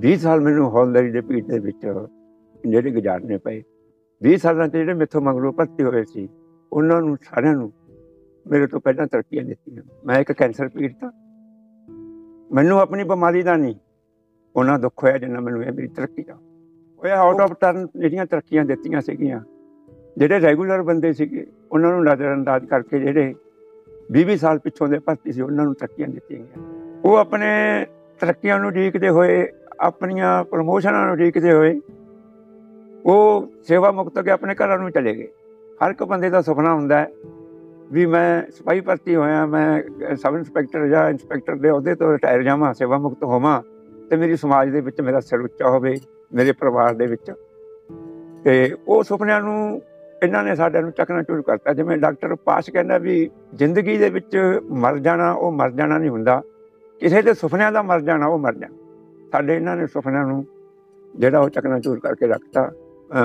20 ਸਾਲ ਮੈਨੂੰ ਹੌਲਦਾਰੀ ਦੇ ਪੀੜ ਦੇ ਵਿੱਚ ਜਿਹੜੇ ਗੁਜ਼ਾਰਨੇ ਪਏ। 20 ਸਾਲਾਂ 'ਚ ਜਿਹੜੇ ਮੇਥੋਂ ਮੰਗਰੋਂ ਭਰਤੀ ਹੋਏ ਸੀ, ਉਹਨਾਂ ਨੂੰ ਸਾਰਿਆਂ ਨੂੰ ਮੇਰੇ ਤੋਂ ਪਹਿਲਾਂ ਤਰੱਕੀਆਂ ਦਿੱਤੀਆਂ। ਮੈਂ ਇੱਕ ਕੈਂਸਰ ਪੀੜਤ ਹਾਂ। ਮੈਨੂੰ ਆਪਣੀ ਬਿਮਾਰੀ ਦਾ ਨਹੀਂ, ਉਹਨਾਂ ਦੁੱਖ ਹੋਇਆ ਜਿੰਨਾ ਮੈਨੂੰ ਇਹ ਮੇਰੀ ਤਰੱਕੀ ਦਾ। ਹੋਇਆ ਆਊਟ ਆਫ ਟਰਨ ਜਿਹੜੀਆਂ ਤਰੱਕੀਆਂ ਦਿੱਤੀਆਂ ਸੀਗੀਆਂ, ਜਿਹੜੇ ਰੈਗੂਲਰ ਬੰਦੇ ਸੀਗੇ, ਉਹਨਾਂ ਨੂੰ ਨਜ਼ਰਅੰਦਾਜ਼ ਕਰਕੇ ਜਿਹੜੇ 20 ਸਾਲ ਪਿੱਛੋਂ ਦੇ ਭਰਤੀ ਸੀ, ਉਹਨਾਂ ਨੂੰ ਤਰੱਕੀਆਂ ਦਿੱਤੀਆਂ ਗਈਆਂ। ਉਹ ਆਪਣੇ ਤਰੱਕੀਆਂ ਨੂੰ ਢੀਕਦੇ ਹੋਏ ਆਪਣੀਆਂ ਪ੍ਰਮੋਸ਼ਨਾਂ ਨੂੰ ਢੀਕਦੇ ਹੋਏ, ਉਹ ਸੇਵਾ ਮੁਕਤ ਹੋ ਕੇ ਆਪਣੇ ਘਰਾਂ ਨੂੰ ਚਲੇ ਗਏ। ਹਰ ਇੱਕ ਬੰਦੇ ਦਾ ਸੁਪਨਾ ਹੁੰਦਾ ਹੈ ਵੀ ਮੈਂ ਸਿਪਾਹੀ ਭਰਤੀ ਹੋਇਆ, ਮੈਂ ਸਬ ਇੰਸਪੈਕਟਰ ਜਾਂ ਇੰਸਪੈਕਟਰ ਦੇ ਅਹੁਦੇ ਤੋਂ ਰਿਟਾਇਰ ਜਾਵਾਂ, ਸੇਵਾ ਮੁਕਤ ਹੋਵਾਂ ਤੇ ਮੇਰੀ ਸਮਾਜ ਦੇ ਵਿੱਚ ਮੇਰਾ ਸਿਰ ਉੱਚਾ ਹੋਵੇ, ਮੇਰੇ ਪਰਿਵਾਰ ਦੇ ਵਿੱਚ। ਤੇ ਉਹ ਸੁਪਨਿਆਂ ਨੂੰ ਇਹਨਾਂ ਨੇ ਸਾਡੇ ਨੂੰ ਚੱਕਣਾ ਸ਼ੁਰੂ ਕਰਤਾ। ਜਿਵੇਂ ਡਾਕਟਰ ਪਾਸ਼ ਕਹਿੰਦਾ ਵੀ ਜ਼ਿੰਦਗੀ ਦੇ ਵਿੱਚ ਮਰ ਜਾਣਾ, ਉਹ ਮਰ ਜਾਣਾ ਨਹੀਂ ਹੁੰਦਾ। ਕਿਸੇ ਦੇ ਸੁਪਨਿਆਂ ਦਾ ਮਰ ਜਾਣਾ, ਉਹ ਮਰ ਜਾਣਾ। ਸਾਡੇ ਇਹਨਾਂ ਨੇ ਸੁਪਨਿਆਂ ਨੂੰ ਜਿਹੜਾ ਉਹ ਚੱਕਣਾ ਚੂਰ ਕਰਕੇ ਰੱਖਤਾ।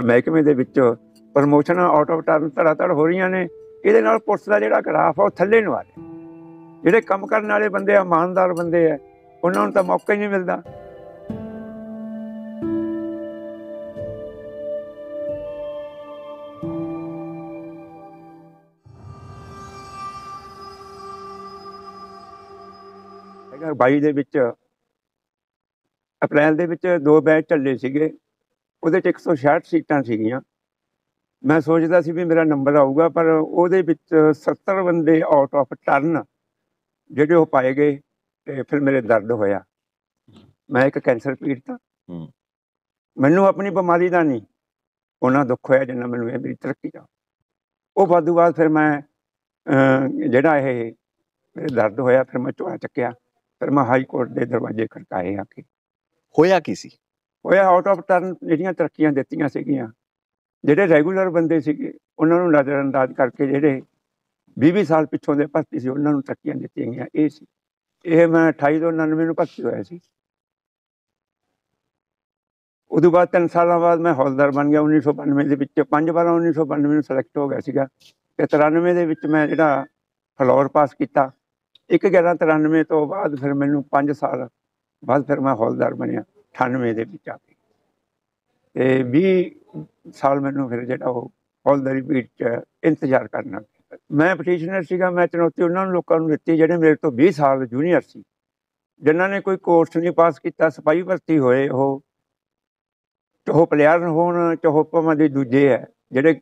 ਮਹਿਕਮੇ ਦੇ ਵਿੱਚ ਪ੍ਰਮੋਸ਼ਨਾਂ ਆਊਟ ਆਫ ਟਰਨ ਧੜਾ ਧੜ ਹੋ ਰਹੀਆਂ ਨੇ। ਇਹਦੇ ਨਾਲ ਪੁਲਿਸ ਦਾ ਜਿਹੜਾ ਗ੍ਰਾਫ ਆ, ਉਹ ਥੱਲੇ ਨੂੰ ਆ ਰਿਹਾ। ਜਿਹੜੇ ਕੰਮ ਕਰਨ ਵਾਲੇ ਬੰਦੇ ਆ, ਇਮਾਨਦਾਰ ਬੰਦੇ ਆ, ਉਹਨਾਂ ਨੂੰ ਤਾਂ ਮੌਕਾ ਹੀ ਨਹੀਂ ਮਿਲਦਾ। ਹੈਗਾ 22 ਦੇ ਵਿੱਚ ਅਪ੍ਰੈਲ ਦੇ ਵਿੱਚ ਦੋ ਬੈਚ ਚੱਲੇ ਸੀਗੇ ਉਹਦੇ ਚ 166 ਸੀਟਾਂ ਸੀਗੀਆਂ। ਮੈਂ ਸੋਚਦਾ ਸੀ ਵੀ ਮੇਰਾ ਨੰਬਰ ਆਊਗਾ ਪਰ ਉਹਦੇ ਵਿੱਚ 70 ਬੰਦੇ ਆਊਟ ਆਫ ਟਰਨ ਜਿਹੜੇ ਉਹ ਪਾਏ ਗਏ ਤੇ ਫਿਰ ਮੇਰੇ ਦਰਦ ਹੋਇਆ। ਮੈਂ ਇੱਕ ਕੈਂਸਰ ਪੀੜਤ। ਹਾਂ। ਮੈਨੂੰ ਆਪਣੀ ਬਿਮਾਰੀ ਦਾ ਨਹੀਂ ਉਹਨਾਂ ਦੁੱਖ ਹੋਇਆ ਜਿੰਨਾ ਮੈਨੂੰ ਇਹ ਮੇਰੀ ਤਰੱਕੀ ਦਾ। ਉਹ ਬਾਅਦ ਬਾਅਦ ਫਿਰ ਮੈਂ ਜਿਹੜਾ ਇਹ ਮੇਰੇ ਦਰਦ ਹੋਇਆ ਫਿਰ ਮੈਂ ਝੋਲਾ ਚੱਕਿਆ। ਫਿਰ ਮੈਂ ਹਾਈ ਕੋਰਟ ਦੇ ਦਰਵਾਜ਼ੇ ਖੜਕਾਏ ਆ ਕੇ। ਹੋਇਆ ਕੀ ਸੀ? ਹੋਇਆ ਆਊਟ ਆਫ ਟਰਨ ਜਿਹੜੀਆਂ ਤਰੱਕੀਆਂ ਦਿੱਤੀਆਂ ਸੀਗੀਆਂ, ਜਿਹੜੇ ਰੈਗੂਲਰ ਬੰਦੇ ਸੀਗੇ, ਉਹਨਾਂ ਨੂੰ ਨਜ਼ਰਅੰਦਾਜ਼ ਕਰਕੇ ਜਿਹੜੇ 20 ਸਾਲ ਪਿੱਛੋਂ ਦੇ ਭਰਤੀ ਸੀ, ਉਹਨਾਂ ਨੂੰ ਤਰੱਕੀਆਂ ਦਿੱਤੀਆਂ ਗਈਆਂ। ਇਹ ਸੀ। ਇਹ ਮੈਂ 28 ਤੋਂ 99 ਨੂੰ ਭਰਤੀ ਹੋਇਆ ਸੀ। ਉਦੋਂ ਬਾਅਦ ਤਿੰਨ ਸਾਲਾਂ ਬਾਅਦ ਮੈਂ ਹੌਲਦਾਰ ਬਣ ਗਿਆ 1992 ਦੇ ਵਿੱਚ। ਪੰਜ ਵਾਰਾਂ 1992 ਨੂੰ ਸਿਲੈਕਟ ਹੋ ਗਿਆ ਸੀਗਾ ਤੇ 93 ਦੇ ਵਿੱਚ ਮੈਂ ਜਿਹੜਾ ਫਲੋਰ ਪਾਸ ਕੀਤਾ। 1193 ਤੋਂ ਬਾਅਦ ਫਿਰ ਮੈਨੂੰ 5 ਸਾਲ ਬਾਅਦ ਫਿਰ ਮੈਂ ਹੌਲਦਾਰ ਬਣਿਆ 98 ਦੇ ਵਿੱਚ ਆ ਕੇ ਤੇ 20 ਸਾਲ ਮੈਨੂੰ ਫਿਰ ਜਿਹੜਾ ਉਹ ਹੌਲਦਾਰੀ ਪੀੜ ਚ ਇੰਤਜ਼ਾਰ ਕਰਨਾ ਪਿਆ। ਮੈਂ ਪਟੀਸ਼ਨਰ ਸੀਗਾ, ਮੈਂ ਚੁਣੌਤੀ ਉਹਨਾਂ ਨੂੰ ਲੋਕਾਂ ਨੂੰ ਦਿੱਤੀ ਜਿਹੜੇ ਮੇਰੇ ਤੋਂ 20 ਸਾਲ ਜੂਨੀਅਰ ਸੀ, ਜਿਨ੍ਹਾਂ ਨੇ ਕੋਈ ਕੋਰਸ ਨਹੀਂ ਪਾਸ ਕੀਤਾ, ਸਿਪਾਹੀ ਭਰਤੀ ਹੋਏ ਉਹ ਚਾਹੋ ਪਲੇਅਰ ਹੋਣ ਚਾਹੋ ਭਾਵੇਂ ਦੇ ਦੂਜੇ ਹੈ, ਜਿਹੜੇ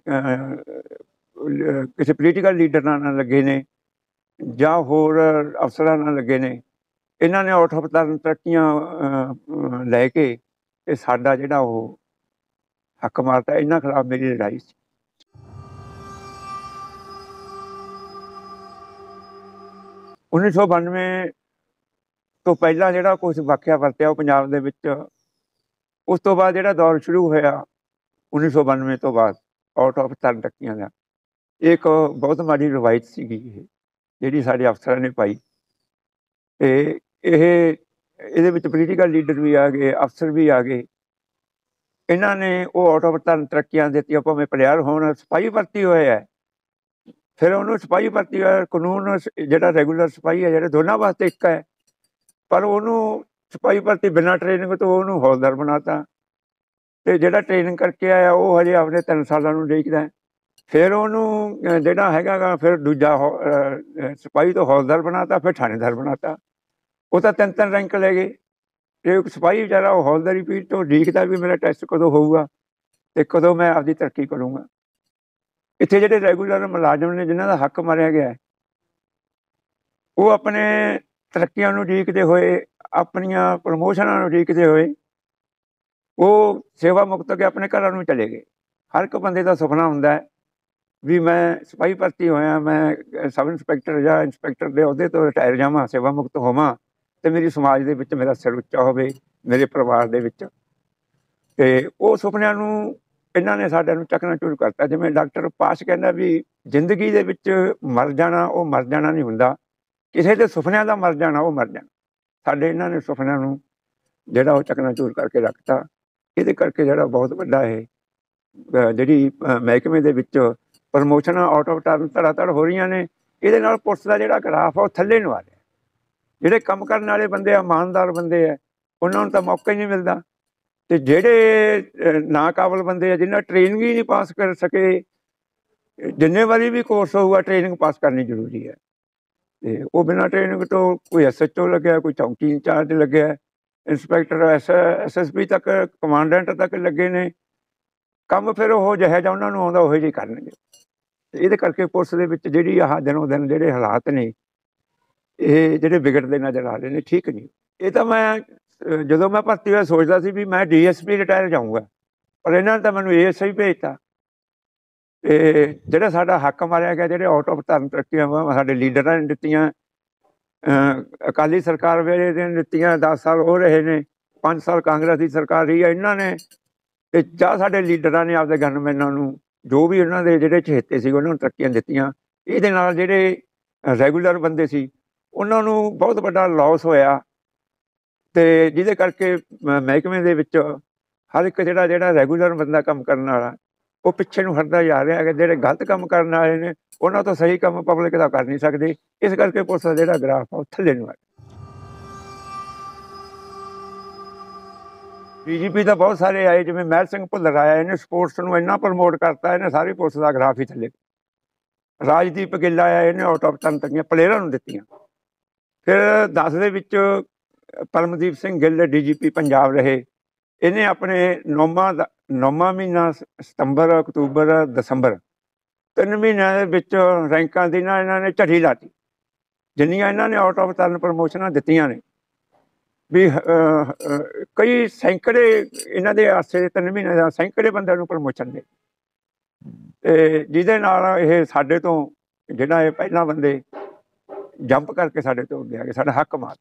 ਕਿਸੇ ਪੋਲੀਟੀਕਲ ਲੀਡਰ ਨਾਲ ਲੱਗੇ ਨੇ, ਜਾਂ ਹੋਰ ਅਫਸਰਾਂ ਨਾਲ ਲੱਗੇ ਨੇ ਇਹਨਾਂ ਨੇ ਆਊਟ ਆਫ ਟਰਨ ਤਰੱਕੀਆਂ ਲੈ ਕੇ ਤੇ ਸਾਡਾ ਜਿਹੜਾ ਉਹ ਹੱਕ ਮਾਰਤਾ ਇਹਨਾਂ ਖਿਲਾਫ ਮੇਰੀ ਲੜਾਈ ਸੀ। ਉੱਨੀ ਸੌ ਬਾਨਵੇਂ ਤੋਂ ਪਹਿਲਾਂ ਜਿਹੜਾ ਕੁਝ ਵਾਕਿਆ ਵਰਤਿਆ ਉਹ ਪੰਜਾਬ ਦੇ ਵਿੱਚ, ਉਸ ਤੋਂ ਬਾਅਦ ਜਿਹੜਾ ਦੌਰ ਸ਼ੁਰੂ ਹੋਇਆ 1992 ਤੋਂ ਬਾਅਦ ਆਊਟ ਆਫ ਟਰਨ ਟੱਕੀਆਂ ਦਾ। ਇਹ ਇੱਕ ਬਹੁਤ ਮਾੜੀ ਰਵਾਇਤ ਸੀਗੀ ਇਹ, ਜਿਹੜੀ ਸਾਡੇ ਅਫਸਰਾਂ ਨੇ ਪਾਈ। ਤੇ ਇਹ ਇਹਦੇ ਵਿੱਚ ਪੋਲੀਟੀਕਲ ਲੀਡਰ ਵੀ ਆ ਗਏ ਅਫਸਰ ਵੀ ਆ ਗਏ। ਇਹਨਾਂ ਨੇ ਉਹ ਆਟੋ ਆਫ ਤਰੱਕੀਆਂ ਦਿੱਤੀਆਂ ਭਾਵੇਂ ਪਲਿਆਰ ਹੋਣ ਸਿਪਾਹੀ ਭਰਤੀ ਹੋਏ ਹੈ ਫਿਰ ਉਹਨੂੰ ਸਿਪਾਹੀ ਭਰਤੀ ਹੋਇਆ ਕਾਨੂੰਨ ਜਿਹੜਾ ਰੈਗੂਲਰ ਸਿਪਾਹੀ ਹੈ ਜਿਹੜੇ ਦੋਨਾਂ ਵਾਸਤੇ ਇੱਕ ਹੈ ਪਰ ਉਹਨੂੰ ਸਿਪਾਹੀ ਭਰਤੀ ਬਿਨਾਂ ਟ੍ਰੇਨਿੰਗ ਤੋਂ ਉਹਨੂੰ ਹੌਲਦਾਰ ਬਣਾਤਾ। ਤੇ ਜਿਹੜਾ ਟ੍ਰੇਨਿੰਗ ਕਰਕੇ ਆਇਆ ਉਹ ਹਜੇ ਆਪਣੇ 3 ਸਾਲਾਂ ਨੂੰ ਦੇਖਦਾ। ਫਿਰ ਉਹਨੂੰ ਜਿਹੜਾ ਹੈਗਾ ਗਾ ਫਿਰ ਦੂਜਾ ਹੌ- ਅਹ, ਸਿਪਾਹੀ ਤੋਂ ਹੌਲਦਾਰ ਬਣਾਤਾ ਫਿਰ ਥਾਣੇਦਾਰ ਬਣਾਤਾ। ਉਹ ਤਾਂ ਤਿੰਨ ਤਿੰਨ ਰੈਂਕ ਲੈ ਗਏ। ਤੇ ਇੱਕ ਸਿਪਾਹੀ ਵਿਚਾਰਾ ਉਹ ਹੌਲਦਾਰੀ ਪੀੜ ਤੋਂ ਦੇਖਦਾ ਵੀ ਮੇਰਾ ਟੈਸਟ ਕਦੋਂ ਹੋਊਗਾ ਤੇ ਕਦੋਂ ਮੈਂ ਆਪਦੀ ਤਰੱਕੀ ਕਰੂੰਗਾ। ਇੱਥੇ ਜਿਹੜੇ ਰੈਗੂਲਰ ਮੁਲਾਜ਼ਮ ਨੇ, ਜਿਨ੍ਹਾਂ ਦਾ ਹੱਕ ਮਾਰਿਆ ਗਿਆ ਉਹ ਆਪਣੇ ਤਰੱਕੀਆਂ ਨੂੰ ਢੀਕਦੇ ਹੋਏ, ਆਪਣੀਆਂ ਪ੍ਰਮੋਸ਼ਨਾਂ ਨੂੰ ਢੀਕਦੇ ਹੋਏ, ਉਹ ਸੇਵਾ ਮੁਕਤ ਹੋ ਕੇ ਆਪਣੇ ਘਰਾਂ ਨੂੰ ਚਲੇ ਗਏ। ਹਰ ਇੱਕ ਬੰਦੇ ਦਾ ਸੁਪਨਾ ਹੁੰਦਾ ਹੈ ਵੀ ਮੈਂ ਸਿਪਾਹੀ ਭਰਤੀ ਹੋਇਆ, ਮੈਂ ਸਬ ਇੰਸਪੈਕਟਰ ਜਾਂ ਇੰਸਪੈਕਟਰ ਦੇ ਅਹੁਦੇ ਤੋਂ ਰਿਟਾਇਰ ਜਾਵਾਂ, ਸੇਵਾ ਮੁਕਤ ਹੋਵਾਂ। ਤੇ ਮੇਰੀ ਸਮਾਜ ਦੇ ਵਿੱਚ ਮੇਰਾ ਸਿਰ ਉੱਚਾ ਹੋਵੇ, ਮੇਰੇ ਪਰਿਵਾਰ ਦੇ ਵਿੱਚ। ਤੇ ਉਹ ਸੁਪਨਿਆਂ ਨੂੰ ਇਹਨਾਂ ਨੇ ਸਾਡੇ ਨੂੰ ਚੱਕਣਾ ਸ਼ੁਰੂ ਕਰਤਾ। ਜਿਵੇਂ ਡਾਕਟਰ ਪਾਸ਼ ਕਹਿੰਦਾ ਵੀ ਜ਼ਿੰਦਗੀ ਦੇ ਵਿੱਚ ਮਰ ਜਾਣਾ, ਉਹ ਮਰ ਜਾਣਾ ਨਹੀਂ ਹੁੰਦਾ। ਕਿਸੇ ਦੇ ਸੁਪਨਿਆਂ ਦਾ ਮਰ ਜਾਣਾ, ਉਹ ਮਰ ਜਾਣਾ। ਸਾਡੇ ਇਹਨਾਂ ਨੇ ਸੁਪਨਿਆਂ ਨੂੰ ਜਿਹੜਾ ਉਹ ਚੱਕਣਾ ਚੂਰ ਕਰਕੇ ਰੱਖਤਾ। ਇਹਦੇ ਕਰਕੇ ਜਿਹੜਾ ਬਹੁਤ ਵੱਡਾ ਇਹ ਜਿਹੜੀ ਮਹਿਕਮੇ ਦੇ ਵਿੱਚ ਪ੍ਰਮੋਸ਼ਨਾਂ ਆਊਟ ਆਫ ਟਰਨ ਧੜਾਧੜ ਹੋ ਰਹੀਆਂ ਨੇ। ਇਹਦੇ ਨਾਲ ਪੁਲਿਸ ਦਾ ਜਿਹੜਾ ਗ੍ਰਾਫ ਆ, ਉਹ ਥੱਲੇ ਨੂੰ ਆ ਰਿਹਾ ਜਿਹੜੇ ਕੰਮ ਕਰਨ ਵਾਲੇ ਬੰਦੇ ਆ ਇਮਾਨਦਾਰ ਬੰਦੇ ਆ ਉਹਨਾਂ ਨੂੰ ਤਾਂ ਮੌਕਾ ਹੀ ਨਹੀਂ ਮਿਲਦਾ। ਤੇ ਜਿਹੜੇ ਅਹ, ਨਾਕਾਬਲ ਬੰਦੇ ਆ ਜਿਨ੍ਹਾਂ ਟ੍ਰੇਨਿੰਗ ਹੀ ਨਹੀਂ ਪਾਸ ਕਰ ਸਕੇ ਜਿੰਨੇ ਵਾਰੀ ਵੀ ਕੋਰਸ ਹੋਊਗਾ ਟ੍ਰੇਨਿੰਗ ਪਾਸ ਕਰਨੀ ਜ਼ਰੂਰੀ ਹੈ। ਤੇ ਉਹ ਬਿਨਾਂ ਟ੍ਰੇਨਿੰਗ ਤੋਂ ਕੋਈ ਐਸਐਚਓ ਲੱਗਿਆ ਕੋਈ ਚੌਂਕੀ ਇੰਚਾਰਜ ਲੱਗਿਆ ਇੰਸਪੈਕਟਰ ਐਸਐਸਪੀ ਤੱਕ ਕਮਾਂਡੈਂਟ ਤੱਕ ਲੱਗੇ ਨੇ ਕੰਮ ਫਿਰ ਉਹ ਜਿਹੇ ਜਿਹਾ ਉਹਨਾਂ ਨੂੰ ਆਉਂਦਾ ਉਹੋ ਜਿਹੀ ਕਰਨਗੇ। ਤੇ ਇਹਦੇ ਕਰਕੇ ਪੁਲਿਸ ਦੇ ਵਿੱਚ ਜਿਹੜੀ ਆਹ ਦਿਨੋਂ ਦਿਨ ਜਿਹੜੇ ਹਾਲਾਤ ਨੇ ਇਹ ਜਿਹੜੇ ਵਿਗੜਦੇ ਨਜ਼ਰ ਆ ਰਹੇ ਨੇ, ਠੀਕ ਨਹੀਂ। ਇਹ ਤਾਂ ਮੈਂ ਜਦੋਂ ਮੈਂ ਭਰਤੀ ਹੋਇਆ ਸੋਚਦਾ ਸੀ ਵੀ ਮੈਂ ਡੀਐਸਪੀ ਰਿਟਾਇਰ ਜਾਊਂਗਾ, ਪਰ ਇਹਨਾਂ ਨੇ ਤਾਂ ਮੈਨੂੰ ਏਐਸਆਈ ਭੇਜਤਾ। ਤੇ ਜਿਹੜਾ ਸਾਡਾ ਹੱਕ ਮਾਰਿਆ ਗਿਆ, ਜਿਹੜੇ ਆਊਟ ਆਫ ਧਰਮ ਤਰੱਕੀਆਂ ਵਾ, ਸਾਡੇ ਲੀਡਰਾਂ ਨੇ ਦਿੱਤੀਆਂ ਅਕਾਲੀ ਸਰਕਾਰ ਵੇਲੇ ਦੇ ਦਿੱਤੀਆਂ 10 ਸਾਲ ਹੋ ਰਹੇ ਨੇ 5 ਸਾਲ ਕਾਂਗਰਸ ਦੀ ਸਰਕਾਰ ਰਹੀ ਹੈ ਇਹਨਾਂ ਨੇ, ਤੇ ਜਾਂ ਸਾਡੇ ਲੀਡਰਾਂ ਨੇ ਆਪਦੇ ਗਨਮੈਨਾਂ ਨੂੰ, ਜੋ ਵੀ ਉਹਨਾਂ ਦੇ ਜਿਹੜੇ ਚਹੇਤੇ ਸੀ, ਉਹਨਾਂ ਨੂੰ ਤਰੱਕੀਆਂ ਦਿੱਤੀਆਂ। ਇਹਦੇ ਨਾਲ ਜਿਹੜੇ ਰੈਗੂਲਰ ਬੰਦੇ ਸੀ ਉਹਨਾਂ ਨੂੰ ਬਹੁਤ ਵੱਡਾ ਲਾਸ ਹੋਇਆ ਤੇ ਜਿਹਦੇ ਕਰਕੇ ਮ- ਮਹਿਕਮੇ ਦੇ ਵਿੱਚ ਹਰ ਇੱਕ ਜਿਹੜਾ ਜਿਹੜਾ ਰੈਗੂਲਰ ਬੰਦਾ ਕੰਮ ਕਰਨ ਵਾਲਾ, ਉਹ ਪਿੱਛੇ ਨੂੰ ਹਟਦਾ ਜਾ ਰਿਹਾ ਹੈ ਜਿਹੜੇ ਗਲਤ ਕੰਮ ਕਰਨ ਵਾਲੇ ਨੇ, ਉਹਨਾਂ ਤੋਂ ਸਹੀ ਕੰਮ ਪਬਲਿਕ ਦਾ ਕਰ ਨਹੀਂ ਸਕਦੇ। ਇਸ ਕਰਕੇ ਪੁਲਿਸ ਦਾ ਜਿਹੜਾ ਗ੍ਰਾਫ ਆ, ਉਹ ਥੱਲੇ ਨੂੰ ਆ ਬੀਜੇਪੀ ਦਾ ਬਹੁਤ ਸਾਰੇ ਆਏ, ਜਿਵੇਂ ਮਹਿਲ ਸਿੰਘ ਭੁੱਲਰ ਆਇਆ, ਇਹਨੇ ਸਪੋਰਟਸ ਨੂੰ ਇੰਨਾ ਪ੍ਰਮੋਟ ਕਰਤਾ, ਇਹਨੇ ਸਾਰੀ ਪੁਲਿਸ ਦਾ ਗ੍ਰਾਫ ਹੀ ਥੱਲੇ। ਰਾਜਦੀਪ ਗਿੱਲ ਆਇਆ, ਇਹਨੇ ਆਊਟ ਆਫ ਟਨ ਤੱਕੀਆਂ ਪਲੇਅਰਾਂ ਨੂੰ ਦਿੱਤੀਆਂ। ਫਿਰ 10 ਦੇ ਵਿੱਚ ਪਰਮਦੀਪ ਸਿੰਘ ਗਿੱਲ ਡੀਜੀਪੀ ਪੰਜਾਬ ਰਹੇ। ਇਹਨੇ ਆਪਣੇ ਨੌਵਾਂ ਦਾ, ਨੌਵਾਂ ਮਹੀਨਾ ਸ- ਸਤੰਬਰ, ਅਕਤੂਬਰ, ਦਸੰਬਰ, ਤਿੰਨ ਮਹੀਨਿਆਂ ਦੇ ਵਿੱਚ ਰੈਂਕਾਂ ਦੀ ਨਾ ਇਹਨਾਂ ਨੇ ਝੜੀ ਲਾਤੀ। ਜਿੰਨੀਆਂ ਇਹਨਾਂ ਨੇ ਆਊਟ ਆਫ ਟਰਨ ਪ੍ਰਮੋਸ਼ਨਾਂ ਦਿੱਤੀਆਂ ਨੇ। ਵੀ ਕਈ ਸੈਂਕੜੇ ਇਹਨਾਂ ਦੇ ਆਸੇ ਤਿੰਨ ਮਹੀਨੇ ਦਾ ਸੈਂਕੜੇ ਬੰਦਿਆਂ ਨੂੰ ਪ੍ਰਮੋਸ਼ਨ ਦੇ। ਤੇ ਜਿਹਦੇ ਨਾਲ ਇਹ ਸਾਡੇ ਤੋਂ, ਜਿਹੜਾ ਇਹ ਪਹਿਲਾਂ ਬੰਦੇ ਜੰਪ ਕਰਕੇ ਸਾਡੇ ਤੋਂ ਅੱਗੇ ਆ ਗਏ ਸਾਡਾ ਹੱਕ ਮਾਰ।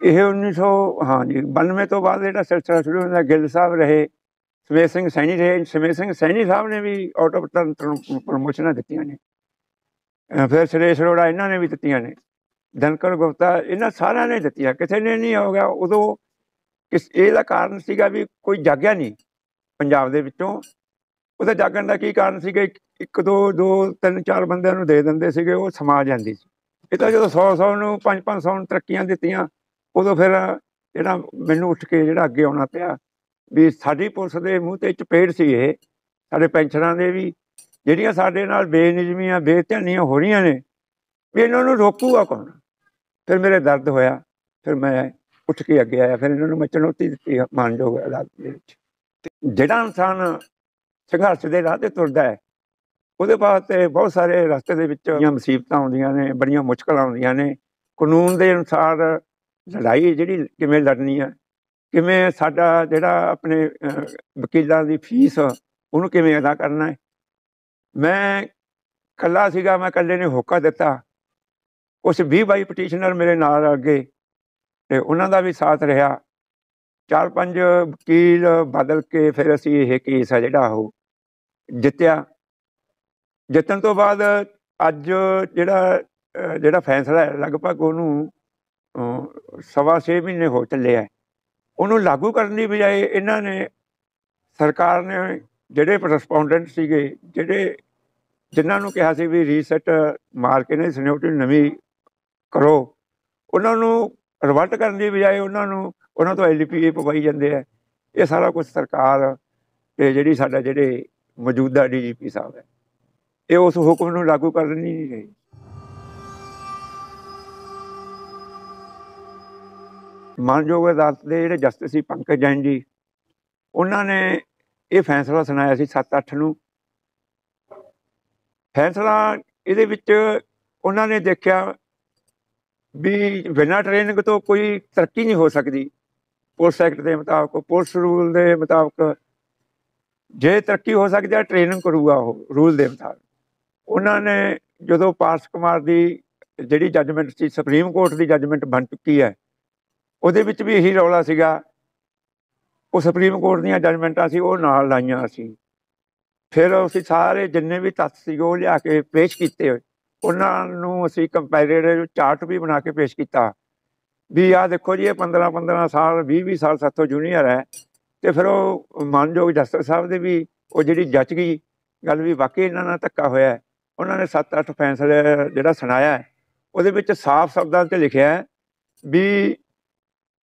ਇਹ 1900 ਹਾਂਜੀ 92 ਤੋਂ ਬਾਅਦ ਜਿਹੜਾ ਸਿਲਸਿਲਾ ਸ਼ੁਰੂ ਹੁੰਦਾ, ਗਿੱਲ ਸਾਹਿਬ ਰਹੇ ਸਮੇਤ ਸਿੰਘ ਸੈਣੀ ਰਹੇ। ਸਮੇਤ ਸਿੰਘ ਸੈਣੀ ਸਾਹਿਬ ਨੇ ਵੀ ਆਊਟ ਆਫ ਟਰਨ ਪ੍ਰਮੋਸ਼ਨਾਂ ਦਿੱਤੀਆਂ ਨੇ। ਫਿਰ ਸੁਰੇਸ਼ ਅਰੋੜਾ ਇਹਨਾਂ ਨੇ ਵੀ ਦਿੱਤੀਆਂ ਨੇ। ਧਨਕਰ ਗੁਪਤਾ ਇਹਨਾਂ ਸਾਰਿਆਂ ਨੇ ਦਿੱਤੀਆਂ। ਕਿਸੇ ਨੇ ਨਹੀਂ ਹੋ ਗਿਆ, ਉਦੋਂ ਕਿਸ ਇਹਦਾ ਕਾਰਨ ਸੀਗਾ ਵੀ ਕੋਈ ਜਾਗਿਆ ਨਹੀਂ ਪੰਜਾਬ ਦੇ ਵਿੱਚੋਂ। ਉਹਦਾ ਜਾਗਣ ਦਾ ਕੀ ਕਾਰਨ ਸੀਗਾ? ਇੱਕ, ਦੋ ਦੋ, ਤਿੰਨ, ਚਾਰ ਬੰਦਿਆਂ ਨੂੰ ਦੇ ਦਿੰਦੇ ਸੀਗੇ, ਉਹ ਸਮਾ ਜਾਂਦੀ ਸੀ। ਇਹ ਤਾਂ ਜਦੋਂ 100 100 ਨੂੰ 5 500 ਨੂੰ ਤਰੱਕੀਆਂ ਦਿੱਤੀਆਂ, ਉਦੋਂ ਫਿਰ ਜਿਹੜਾ ਮੈਨੂੰ ਉੱਠ ਕੇ ਜਿਹੜਾ ਅੱਗੇ ਆਉਣਾ ਪਿਆ ਵੀ ਸਾਡੀ ਪੁਲਿਸ ਦੇ ਮੂੰਹ ਤੇ ਚਪੇੜ ਸੀ ਇਹ, ਸਾਡੇ ਪੈਨਸ਼ਨਾਂ ਦੇ ਵੀ, ਜਿਹੜੀਆਂ ਸਾਡੇ ਨਾਲ ਬੇਨਿਜ਼ਮੀਆਂ, ਬੇਧਿਆਨੀਆਂ ਹੋ ਰਹੀਆਂ ਨੇ, ਵੀ ਇਹਨਾਂ ਨੂੰ ਰੋਕੂਗਾ ਕੌਣ? ਫਿਰ ਮੇਰੇ ਦਰਦ ਹੋਇਆ, ਫਿਰ ਮੈਂ ਉੱਠ ਕੇ ਅੱਗੇ ਆਇਆ, ਫਿਰ ਇਹਨਾਂ ਨੂੰ ਮੈਂ ਚੁਣੌਤੀ ਦਿੱਤੀ, ਮਾਨਯੋਗ ਅਦਾਲਤ ਦੇ ਵਿੱਚ। ਤੇ ਜਿਹੜਾ ਇਨਸਾਨ ਸੰਘਰਸ਼ ਦੇ ਰਾਹ ਤੇ ਤੁਰਦਾ ਹੈ ਉਹਦੇ ਬਾਅਦ ਤੇ ਬਹੁਤ ਸਾਰੇ ਰਸਤੇ ਦੇ ਵਿੱਚ ਮੁਸੀਬਤਾਂ ਆਉਂਦੀਆਂ ਨੇ, ਬੜੀਆਂ ਮੁਸ਼ਕਲਾਂ ਆਉਂਦੀਆਂ ਨੇ। ਕਾਨੂੰਨ ਦੇ ਅਨੁਸਾਰ ਲੜਾਈ ਜਿਹੜੀ, ਕਿਵੇਂ ਲੜਨੀ ਹੈ? ਕਿਵੇਂ ਸਾਡਾ ਜਿਹੜਾ ਆਪਣੇ ਵਕੀਲਾਂ ਦੀ ਫੀਸ, ਉਹਨੂੰ ਕਿਵੇਂ ਅਦਾ ਕਰਨਾ ਹੈ? ਮੈਂ ਕੱਲਾ ਸੀਗਾ, ਮੈਂ ਕੱਲੇ ਨੇ ਹੋਕਾ ਦਿੱਤਾ। ਉਸ 20 ਬਾਈ ਪਟੀਸ਼ਨਰ ਮੇਰੇ ਨਾਲ ਅੱਗੇ ਤੇ ਉਹਨਾਂ ਦਾ ਵੀ ਸਾਥ ਰਿਹਾ। ਚਾਰ ਪੰਜ ਵਕੀਲ ਬਦਲ ਕੇ ਫਿਰ ਅਸੀਂ ਇਹ ਕੇਸ ਆ ਜਿਹੜਾ ਉਹ ਜਿੱਤਿਆ। ਜਿੱਤਣ ਤੋਂ ਬਾਅਦ ਅੱਜ ਜਿਹੜਾ ਜਿਹੜਾ ਫੈਸਲਾ ਹੈ, ਲਗਭਗ ਉਹਨੂੰ ਸਵਾ ਛੇ ਮਹੀਨੇ ਹੋ ਚੱਲੇ ਆ। ਉਹਨੂੰ ਲਾਗੂ ਕਰਨ ਦੀ ਬਜਾਏ ਇਹਨਾਂ ਨੇ, ਸਰਕਾਰ ਨੇ ਜਿਹੜੇ ਰਿਸਪੌਂਡੈਂਟ ਸੀਗੇ, ਜਿਹੜੇ ਜਿਨ੍ਹਾਂ ਨੂੰ ਕਿਹਾ ਸੀ ਵੀ ਰੀਸੈਟ ਮਾਰ ਕੇ ਨੇ ਸਿਨਿਓਰਿਟੀ ਨਵੀਂ ਕਰੋ, ਉਹਨਾਂ ਨੂੰ ਰਿਵਰਟ ਕਰਨ ਦੀ ਬਜਾਏ ਉਹਨਾਂ ਨੂੰ, ਉਹਨਾਂ ਤੋਂ ਐਲਪੀਏ ਪਵਾਈ ਜਾਂਦੇ ਆ। ਇਹ ਸਾਰਾ ਕੁਝ ਸਰਕਾਰ ਤੇ ਜਿਹੜੀ ਸਾਡਾ ਜਿਹੜੇ ਮੌਜੂਦਾ ਡੀਜੀਪੀ ਸਾਹਿਬ ਹੈ। ਇਹ ਉਸ ਹੁਕਮ ਨੂੰ ਲਾਗੂ ਕਰ ਨਹੀਂ ਰਹੀ। ਮਾਨਯੋਗ ਅਦਾਲਤ ਦੇ ਜਿਹੜੇ ਜਸਟਿਸ ਸੀ ਪੰਕਜ ਜੈਨ ਜੀ, ਉਹਨਾਂ ਨੇ ਇਹ ਫੈਸਲਾ ਸੁਣਾਇਆ ਸੀ 7-8 ਨੂੰ। ਫੈਸਲਾ ਇਹਦੇ ਵਿੱਚ ਉਹਨਾਂ ਨੇ ਦੇਖਿਆ ਵੀ ਬਿਨਾਂ ਟ੍ਰੇਨਿੰਗ ਤੋਂ ਕੋਈ ਤਰੱਕੀ ਨਹੀਂ ਹੋ ਸਕਦੀ। ਪੁਲਿਸ ਐਕਟ ਦੇ ਮੁਤਾਬਕ, ਪੁਲਿਸ ਰੂਲ ਦੇ ਮੁਤਾਬਕ ਜੇ ਤਰੱਕੀ ਹੋ ਸਕਦੀ ਹੈ ਟ੍ਰੇਨਿੰਗ ਕਰੂਗਾ ਉਹ, ਰੂਲ ਦੇ ਮੁਤਾਬਕ। ਉਹਨਾਂ ਨੇ ਜਦੋਂ ਪਾਰਸ ਕੁਮਾਰ ਦੀ ਜਿਹੜੀ ਜੱਜਮੈਂਟ ਸੀ, ਸੁਪਰੀਮ ਕੋਰਟ ਦੀ ਜੱਜਮੈਂਟ ਬਣ ਚੁੱਕੀ ਹੈ, ਉਹਦੇ ਵਿੱਚ ਵੀ ਇਹੀ ਰੌਲਾ ਸੀਗਾ। ਉਹ ਸੁਪਰੀਮ ਕੋਰਟ ਦੀਆਂ ਜੱਜਮੈਂਟਾਂ ਸੀ, ਉਹ ਨਾਲ ਲਾਈਆਂ ਅਸੀਂ। ਫਿਰ ਅਸੀਂ ਸਾਰੇ ਜਿੰਨੇ ਵੀ ਤੱਥ ਸੀ, ਉਹ ਲਿਆ ਕੇ ਪੇਸ਼ ਕੀਤੇ। ਉਹਨਾਂ ਨੂੰ ਅਸੀਂ ਕੰਪੈਰੀਟਿਵ ਚਾਰਟ ਵੀ ਬਣਾ ਕੇ ਪੇਸ਼ ਕੀਤਾ। ਵੀ ਆਹ ਦੇਖੋ ਜੀ, ਇਹ 15 15 ਸਾਲ 20 20 ਸਾਲ ਸਾਥੋਂ ਜੂਨੀਅਰ ਹੈ। ਤੇ ਫਿਰ ਉਹ ਮਾਨਯੋਗ ਜਸਟਿਸ ਸਾਹਿਬ ਦੇ ਵੀ ਉਹ ਜਿਹੜੀ ਜੱਜ ਗਈ ਗੱਲ ਵੀ ਵਾਕਈ ਇਹਨਾਂ ਨਾਲ ਧੱਕਾ ਹੋਇਆ ਉਹਨਾਂ ਨੇ 7-8 ਫੈਸਲੇ ਜਿਹੜਾ ਸੁਣਾਇਆ ਉਹਦੇ ਵਿੱਚ ਸਾਫ਼ ਸ਼ਬਦਾਂ 'ਚ ਲਿਖਿਆ ਹੈ ਵੀ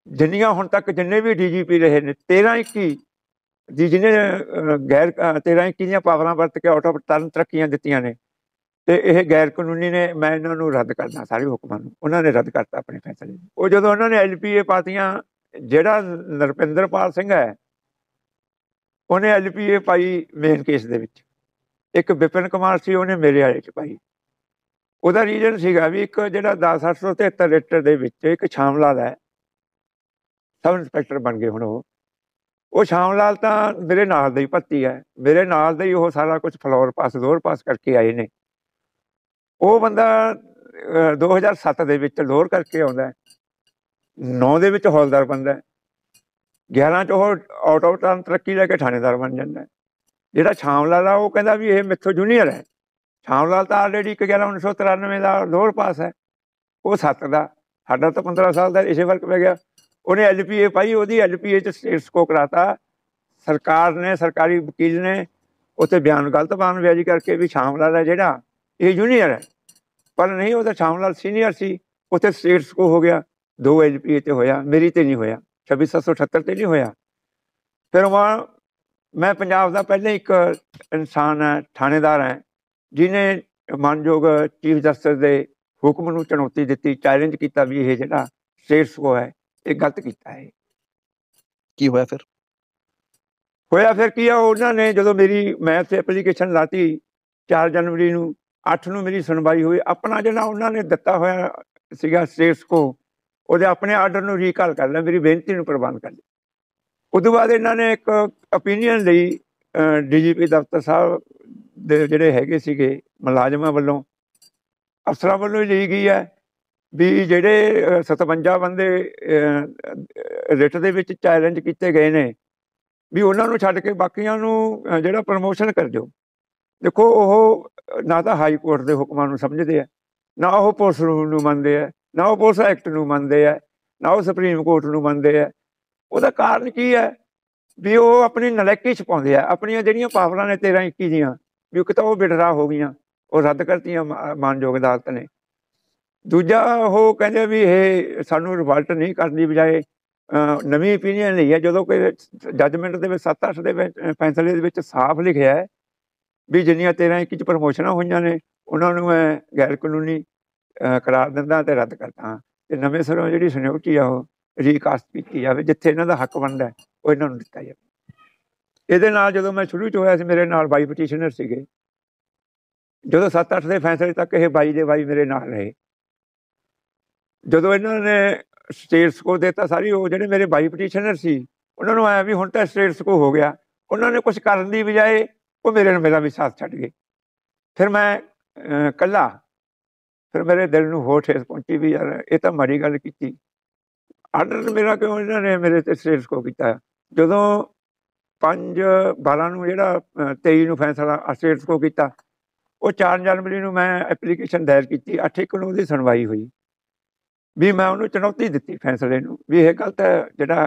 ਜਿੰਨੀਆਂ ਹੁਣ ਤੱਕ ਜਿੰਨੇ ਵੀ ਡੀਜੀਪੀ ਰਹੇ ਨੇ 13 21 ਦੀ ਜਿਹਨੇ ਗੈਰ ਅਹ, 13 21 ਦੀਆਂ ਪਾਵਰਾਂ ਵਰਤ ਕੇ ਆਊਟ ਆਫ ਟਰਨ ਤਰੱਕੀਆਂ ਦਿੱਤੀਆਂ ਨੇ ਤੇ ਇਹ ਗੈਰ ਕਾਨੂੰਨੀ ਨੇ ਮੈਂ ਇਹਨਾਂ ਨੂੰ ਰੱਦ ਕਰਨਾ ਸਾਰੇ ਹੁਕਮਾਂ ਨੂੰ ਉਹਨਾਂ ਨੇ ਰੱਦ ਕਰਤਾ ਆਪਣੇ ਫੈਸਲੇ ਉਹ ਜਦੋਂ ਉਹਨਾਂ ਨੇ ਐਲਪੀਏ ਪਾਤੀਆਂ ਜਿਹੜਾ ਨਰਪਿੰਦਰਪਾਲ ਸਿੰਘ ਹੈ ਉਹਨੇ ਐਲਪੀਏ ਪਾਈ ਮੇਨ ਕੇਸ ਦੇ ਵਿੱਚ। ਇੱਕ ਵਿਪਨ ਕੁਮਾਰ ਸੀ ਉਹਨੇ ਮੇਰੇ ਵਾਲੇ ਚ ਪਾਈ। ਉਹਦਾ ਰੀਜ਼ਨ ਸੀਗਾ ਵੀ ਇੱਕ ਜਿਹੜਾ 10873 ਲੀਟਰ ਦੇ ਵਿੱਚ ਇੱਕ ਸ਼ਾਮ ਲਾਲ ਹੈ ਸਬ ਇੰਸਪੈਕਟਰ ਬਣ ਗਏ ਹੁਣ ਉਹ। ਉਹ ਸ਼ਾਮ ਲਾਲ ਤਾਂ ਮੇਰੇ ਨਾਲ ਦਾ ਹੀ ਭੱਤੀ ਹੈ। ਮੇਰੇ ਨਾਲ ਦਾ ਹੀ ਉਹ ਸਾਰਾ ਕੁਝ ਫਲੋਰ ਪਾਸ ਦੋਰ ਪਾਸ ਕਰਕੇ ਆਏ ਨੇ। ਉਹ ਬੰਦਾ ਅਹ, 2007 ਦੇ ਵਿੱਚ ਲੋਰ ਕਰਕੇ ਆਉਂਦਾ ਹੈ। 9 ਦੇ ਵਿੱਚ ਹੌਲਦਾਰ ਬੰਦਾ ਹੈ। 11 ਚ ਉਹ ਆਊਟ ਆਫ ਟਰਨ ਤਰੱਕੀ ਲੈ ਕੇ ਥਾਣੇਦਾਰ ਬਣ ਜਾਂਦਾ ਜਿਹੜਾ ਸ਼ਾਮ ਲਾਲ ਆ, ਉਹ ਕਹਿੰਦਾ ਵੀ ਇਹ ਮੇਥੋਂ ਜੂਨੀਅਰ ਹੈ। ਸ਼ਾਮ ਲਾਲ ਤਾਂ ਆਲਰੇਡੀ 11 1993 ਦਾ ਲੋਅਰ ਪਾਸ ਹੈ। ਉਹ 7 ਦਾ। ਸਾਡਾ ਤਾਂ 15 ਸਾਲ ਦਾ ਇਸੇ ਵਰਕ ਪੈ ਗਿਆ। ਉਹਨੇ ਐਲਪੀਏ ਪਾਈ, ਉਹਦੀ ਐਲਪੀਏ ਚ ਸਟੇਟਸ ਕੋ ਕਰਾਤਾ। ਸਰਕਾਰ ਨੇ, ਸਰਕਾਰੀ ਵਕੀਲ ਨੇ ਉੱਥੇ ਬਿਆਨ ਗਲਤ ਬਿਆਨਬਾਜ਼ੀ ਕਰਕੇ ਵੀ ਸ਼ਾਮ ਲਾਲ ਹੈ ਜਿਹੜਾ, ਇਹ ਜੂਨੀਅਰ ਹੈ। ਪਰ ਨਹੀਂ ਉਹਦਾ ਸ਼ਾਮ ਲਾਲ ਸੀਨੀਅਰ ਸੀ। ਉੱਥੇ ਸਟੇਟਸ ਕੋ ਹੋ ਗਿਆ। ਦੋ ਐਲਪੀਏ ਤੇ ਹੋਇਆ। ਮੇਰੀ ਤੇ ਨਹੀਂ ਹੋਇਆ। 2778 ਤੇ ਨਹੀਂ ਹੋਇਆ। ਫਿਰ ਉਹ ਮੈਂ ਪੰਜਾਬ ਦਾ ਪਹਿਲੇ ਇੱਕ ਇਨਸਾਨ ਹੈ ਥਾਣੇਦਾਰ ਹੈ ਜਿਨੇ ਮਾਨਯੋਗ ਚੀਫ ਜਸਟਿਸ ਦੇ ਹੁਕਮ ਨੂੰ ਚੁਣੌਤੀ ਦਿੱਤੀ ਚੈਲੰਜ ਕੀਤਾ ਵੀ ਇਹ ਜਿਹੜਾ ਸਟੇਟਸ ਕੋ ਹੈ ਇਹ ਗਲਤ ਕੀਤਾ ਹੈ। ਕੀ ਹੋਇਆ ਫਿਰ? ਹੋਇਆ ਫਿਰ ਕੀ ਆ ਉਹਨਾਂ ਨੇ ਜਦੋਂ ਮੇਰੀ ਮੈਂ ਤੇ ਐਪਲੀਕੇਸ਼ਨ ਲਾਤੀ 4 ਜਨਵਰੀ ਨੂੰ 8 ਨੂੰ ਮੇਰੀ ਸੁਣਵਾਈ ਹੋਈ ਆਪਣਾ ਜਿਹੜਾ ਉਹਨਾਂ ਨੇ ਦਿੱਤਾ ਹੋਇਆ ਸੀਗਾ ਸਟੇਟਸ ਕੋ ਉਹਦੇ ਆਪਣੇ ਆਰਡਰ ਨੂੰ ਰੀਕਾਲ ਕਰ ਲਿਆ ਮੇਰੀ ਬੇਨਤੀ ਨੂੰ ਪ੍ਰਵਾਨ ਕਰ ਲਿਆ। ਉਦੋਂ ਬਾਅਦ ਇਹਨਾਂ ਨੇ ਇੱਕ opinion ਲਈ ਡੀਜੀਪੀ ਦਫ਼ਤਰ ਸਾਹਿਬ ਦੇ ਜਿਹੜੇ ਹੈਗੇ ਸੀਗੇ ਮੁਲਾਜ਼ਮਾਂ ਵੱਲੋਂ ਅਫਸਰਾਂ ਵੱਲੋਂ ਹੀ ਲਈ ਗਈ ਹੈ ਵੀ ਜਿਹੜੇ ਅਹ, 57 ਬੰਦੇ ਰਿਟ ਦੇ ਵਿੱਚ ਚੈਲੰਜ ਕੀਤੇ ਗਏ ਨੇ ਵੀ ਉਹਨਾਂ ਨੂੰ ਛੱਡ ਕੇ ਬਾਕੀਆਂ ਨੂੰ ਜਿਹੜਾ ਪ੍ਰਮੋਸ਼ਨ ਕਰ ਦਿਓ ਦੇਖੋ ਉਹ ਨਾ ਤਾਂ ਹਾਈ ਕੋਰਟ ਦੇ ਹੁਕਮਾਂ ਨੂੰ ਸਮਝਦੇ ਆ ਨਾ ਉਹ ਪੁਲਿਸ ਰੂਲ ਨੂੰ ਮੰਨਦੇ ਆ ਨਾ ਉਹ ਪੁਲਿਸ ਐਕਟ ਨੂੰ ਮੰਨਦੇ ਆ ਨਾ ਉਹ ਸੁਪਰੀਮ ਕੋਰਟ ਨੂੰ ਮੰਨਦੇ ਆ ਉਹਦਾ ਕਾਰਨ ਕੀ ਹੈ? ਵੀ ਉਹ ਆਪਣੀ ਨਲੈਕੀ ਛਪਾਉਂਦੇ ਆ। ਆਪਣੀਆਂ ਜਿਹੜੀਆਂ ਪਾਵਰਾਂ ਨੇ 13 21 ਦੀਆਂ, ਵੀ ਇੱਕ ਤਾਂ ਉਹ ਬਿਡਰਾ ਹੋ ਗਈਆਂ, ਉਹ ਰੱਦ ਕਰਤੀਆਂ ਮਾ- ਮਾਨਯੋਗ ਅਦਾਲਤ ਨੇ। ਦੂਜਾ ਉਹ ਕਹਿੰਦੇ ਵੀ ਇਹ ਸਾਨੂੰ ਰਿਵਲਟ ਨਹੀਂ ਕਰਨ ਦੀ ਬਜਾਏ ਨਵੀਂ opinion ਲਈ ਹੈ ਜਦੋਂ ਕੋਈ ਜੱਜਮੈਂਟ ਦੇ ਵਿੱਚ 7-8 ਦੇ ਫੈਸਲੇ ਦੇ ਵਿੱਚ ਸਾਫ਼ ਲਿਖਿਆ ਹੈ ਵੀ ਜਿੰਨੀਆਂ 13 21 ਚ ਪ੍ਰਮੋਸ਼ਨਾਂ ਹੋਈਆਂ ਨੇ, ਉਹਨਾਂ ਨੂੰ ਮੈਂ ਗੈਰ ਕਾਨੂੰਨੀ ਕਰਾਰ ਦਿੰਦਾ ਤੇ ਰੱਦ ਕਰਦਾ। ਤੇ ਨਵੇਂ ਸਿਰੋਂ ਜਿਹੜੀ ਸੁਣਿਓਟੀ ਆ ਉਹ ਰੀਕਾਸਟ ਕੀਤੀ ਜਾਵੇ ਜਿੱਥੇ ਇਹਨਾਂ ਦਾ ਹੱਕ ਬਣਦਾ ਉਹ ਇਹਨਾਂ ਨੂੰ ਦਿੱਤਾ ਜਾਵੇ। ਇਹਦੇ ਨਾਲ ਜਦੋਂ ਮੈਂ ਸ਼ੁਰੂ ਚ ਹੋਇਆ ਸੀ ਮੇਰੇ ਨਾਲ ਬਾਈ ਪਟੀਸ਼ਨਰ ਸੀਗੇ। ਜਦੋਂ 7-8 ਦੇ ਫੈਸਲੇ ਤੱਕ ਇਹ ਬਾਈ ਦੇ ਬਾਈ ਮੇਰੇ ਨਾਲ ਰਹੇ। ਜਦੋਂ ਇਹਨਾਂ ਨੇ ਸਟੇਟਸ ਕੋ ਦਿੱਤਾ ਸਾਰੀ ਉਹ ਜਿਹੜੇ ਮੇਰੇ ਬਾਈ ਪਟੀਸ਼ਨਰ ਸੀ ਉਹਨਾਂ ਨੂੰ ਆਇਆ ਵੀ ਹੁਣ ਤਾਂ ਸਟੇਟਸ ਕੋ ਹੋ ਗਿਆ। ਉਹਨਾਂ ਨੇ ਕੁਝ ਕਰਨ ਦੀ ਬਜਾਏ ਉਹ ਮੇਰੇ ਨਾਲ ਮੇਰਾ ਵੀ ਸਾਥ ਛੱਡ ਗਏ। ਫਿਰ ਮੈਂ ਅਹ, ਇਕੱਲਾ। ਫਿਰ ਮੇਰੇ ਦਿਲ ਨੂੰ ਹੋਰ ਠੇਸ ਪਹੁੰਚੀ ਵੀ ਯਾਰ ਇਹ ਤਾਂ ਮਾੜੀ ਗੱਲ ਕੀਤੀ। ਆਰਡਰ ਮੇਰਾ ਕਿਉਂ ਇਹਨਾਂ ਨੇ ਮੇਰੇ ਤੇ ਸਟੇਟਸ ਕੋ ਕੀਤਾ ਜਦੋਂ 5 12 ਨੂੰ ਜਿਹੜਾ ਅਹ, 23 ਨੂੰ ਫੈਸਲਾ ਸਟੇਟਸ ਕੋ ਕੀਤਾ ਉਹ 4 ਜਨਵਰੀ ਨੂੰ ਮੈਂ ਐਪਲੀਕੇਸ਼ਨ ਦਾਇਰ ਕੀਤੀ 8 ਇੱਕ ਨੂੰ ਉਹਦੀ ਸੁਣਵਾਈ ਹੋਈ। ਵੀ ਮੈਂ ਉਹਨੂੰ ਚੁਣੌਤੀ ਦਿੱਤੀ ਫੈਸਲੇ ਨੂੰ ਵੀ ਇਹ ਗਲਤ ਹੈ, ਜਿਹੜਾ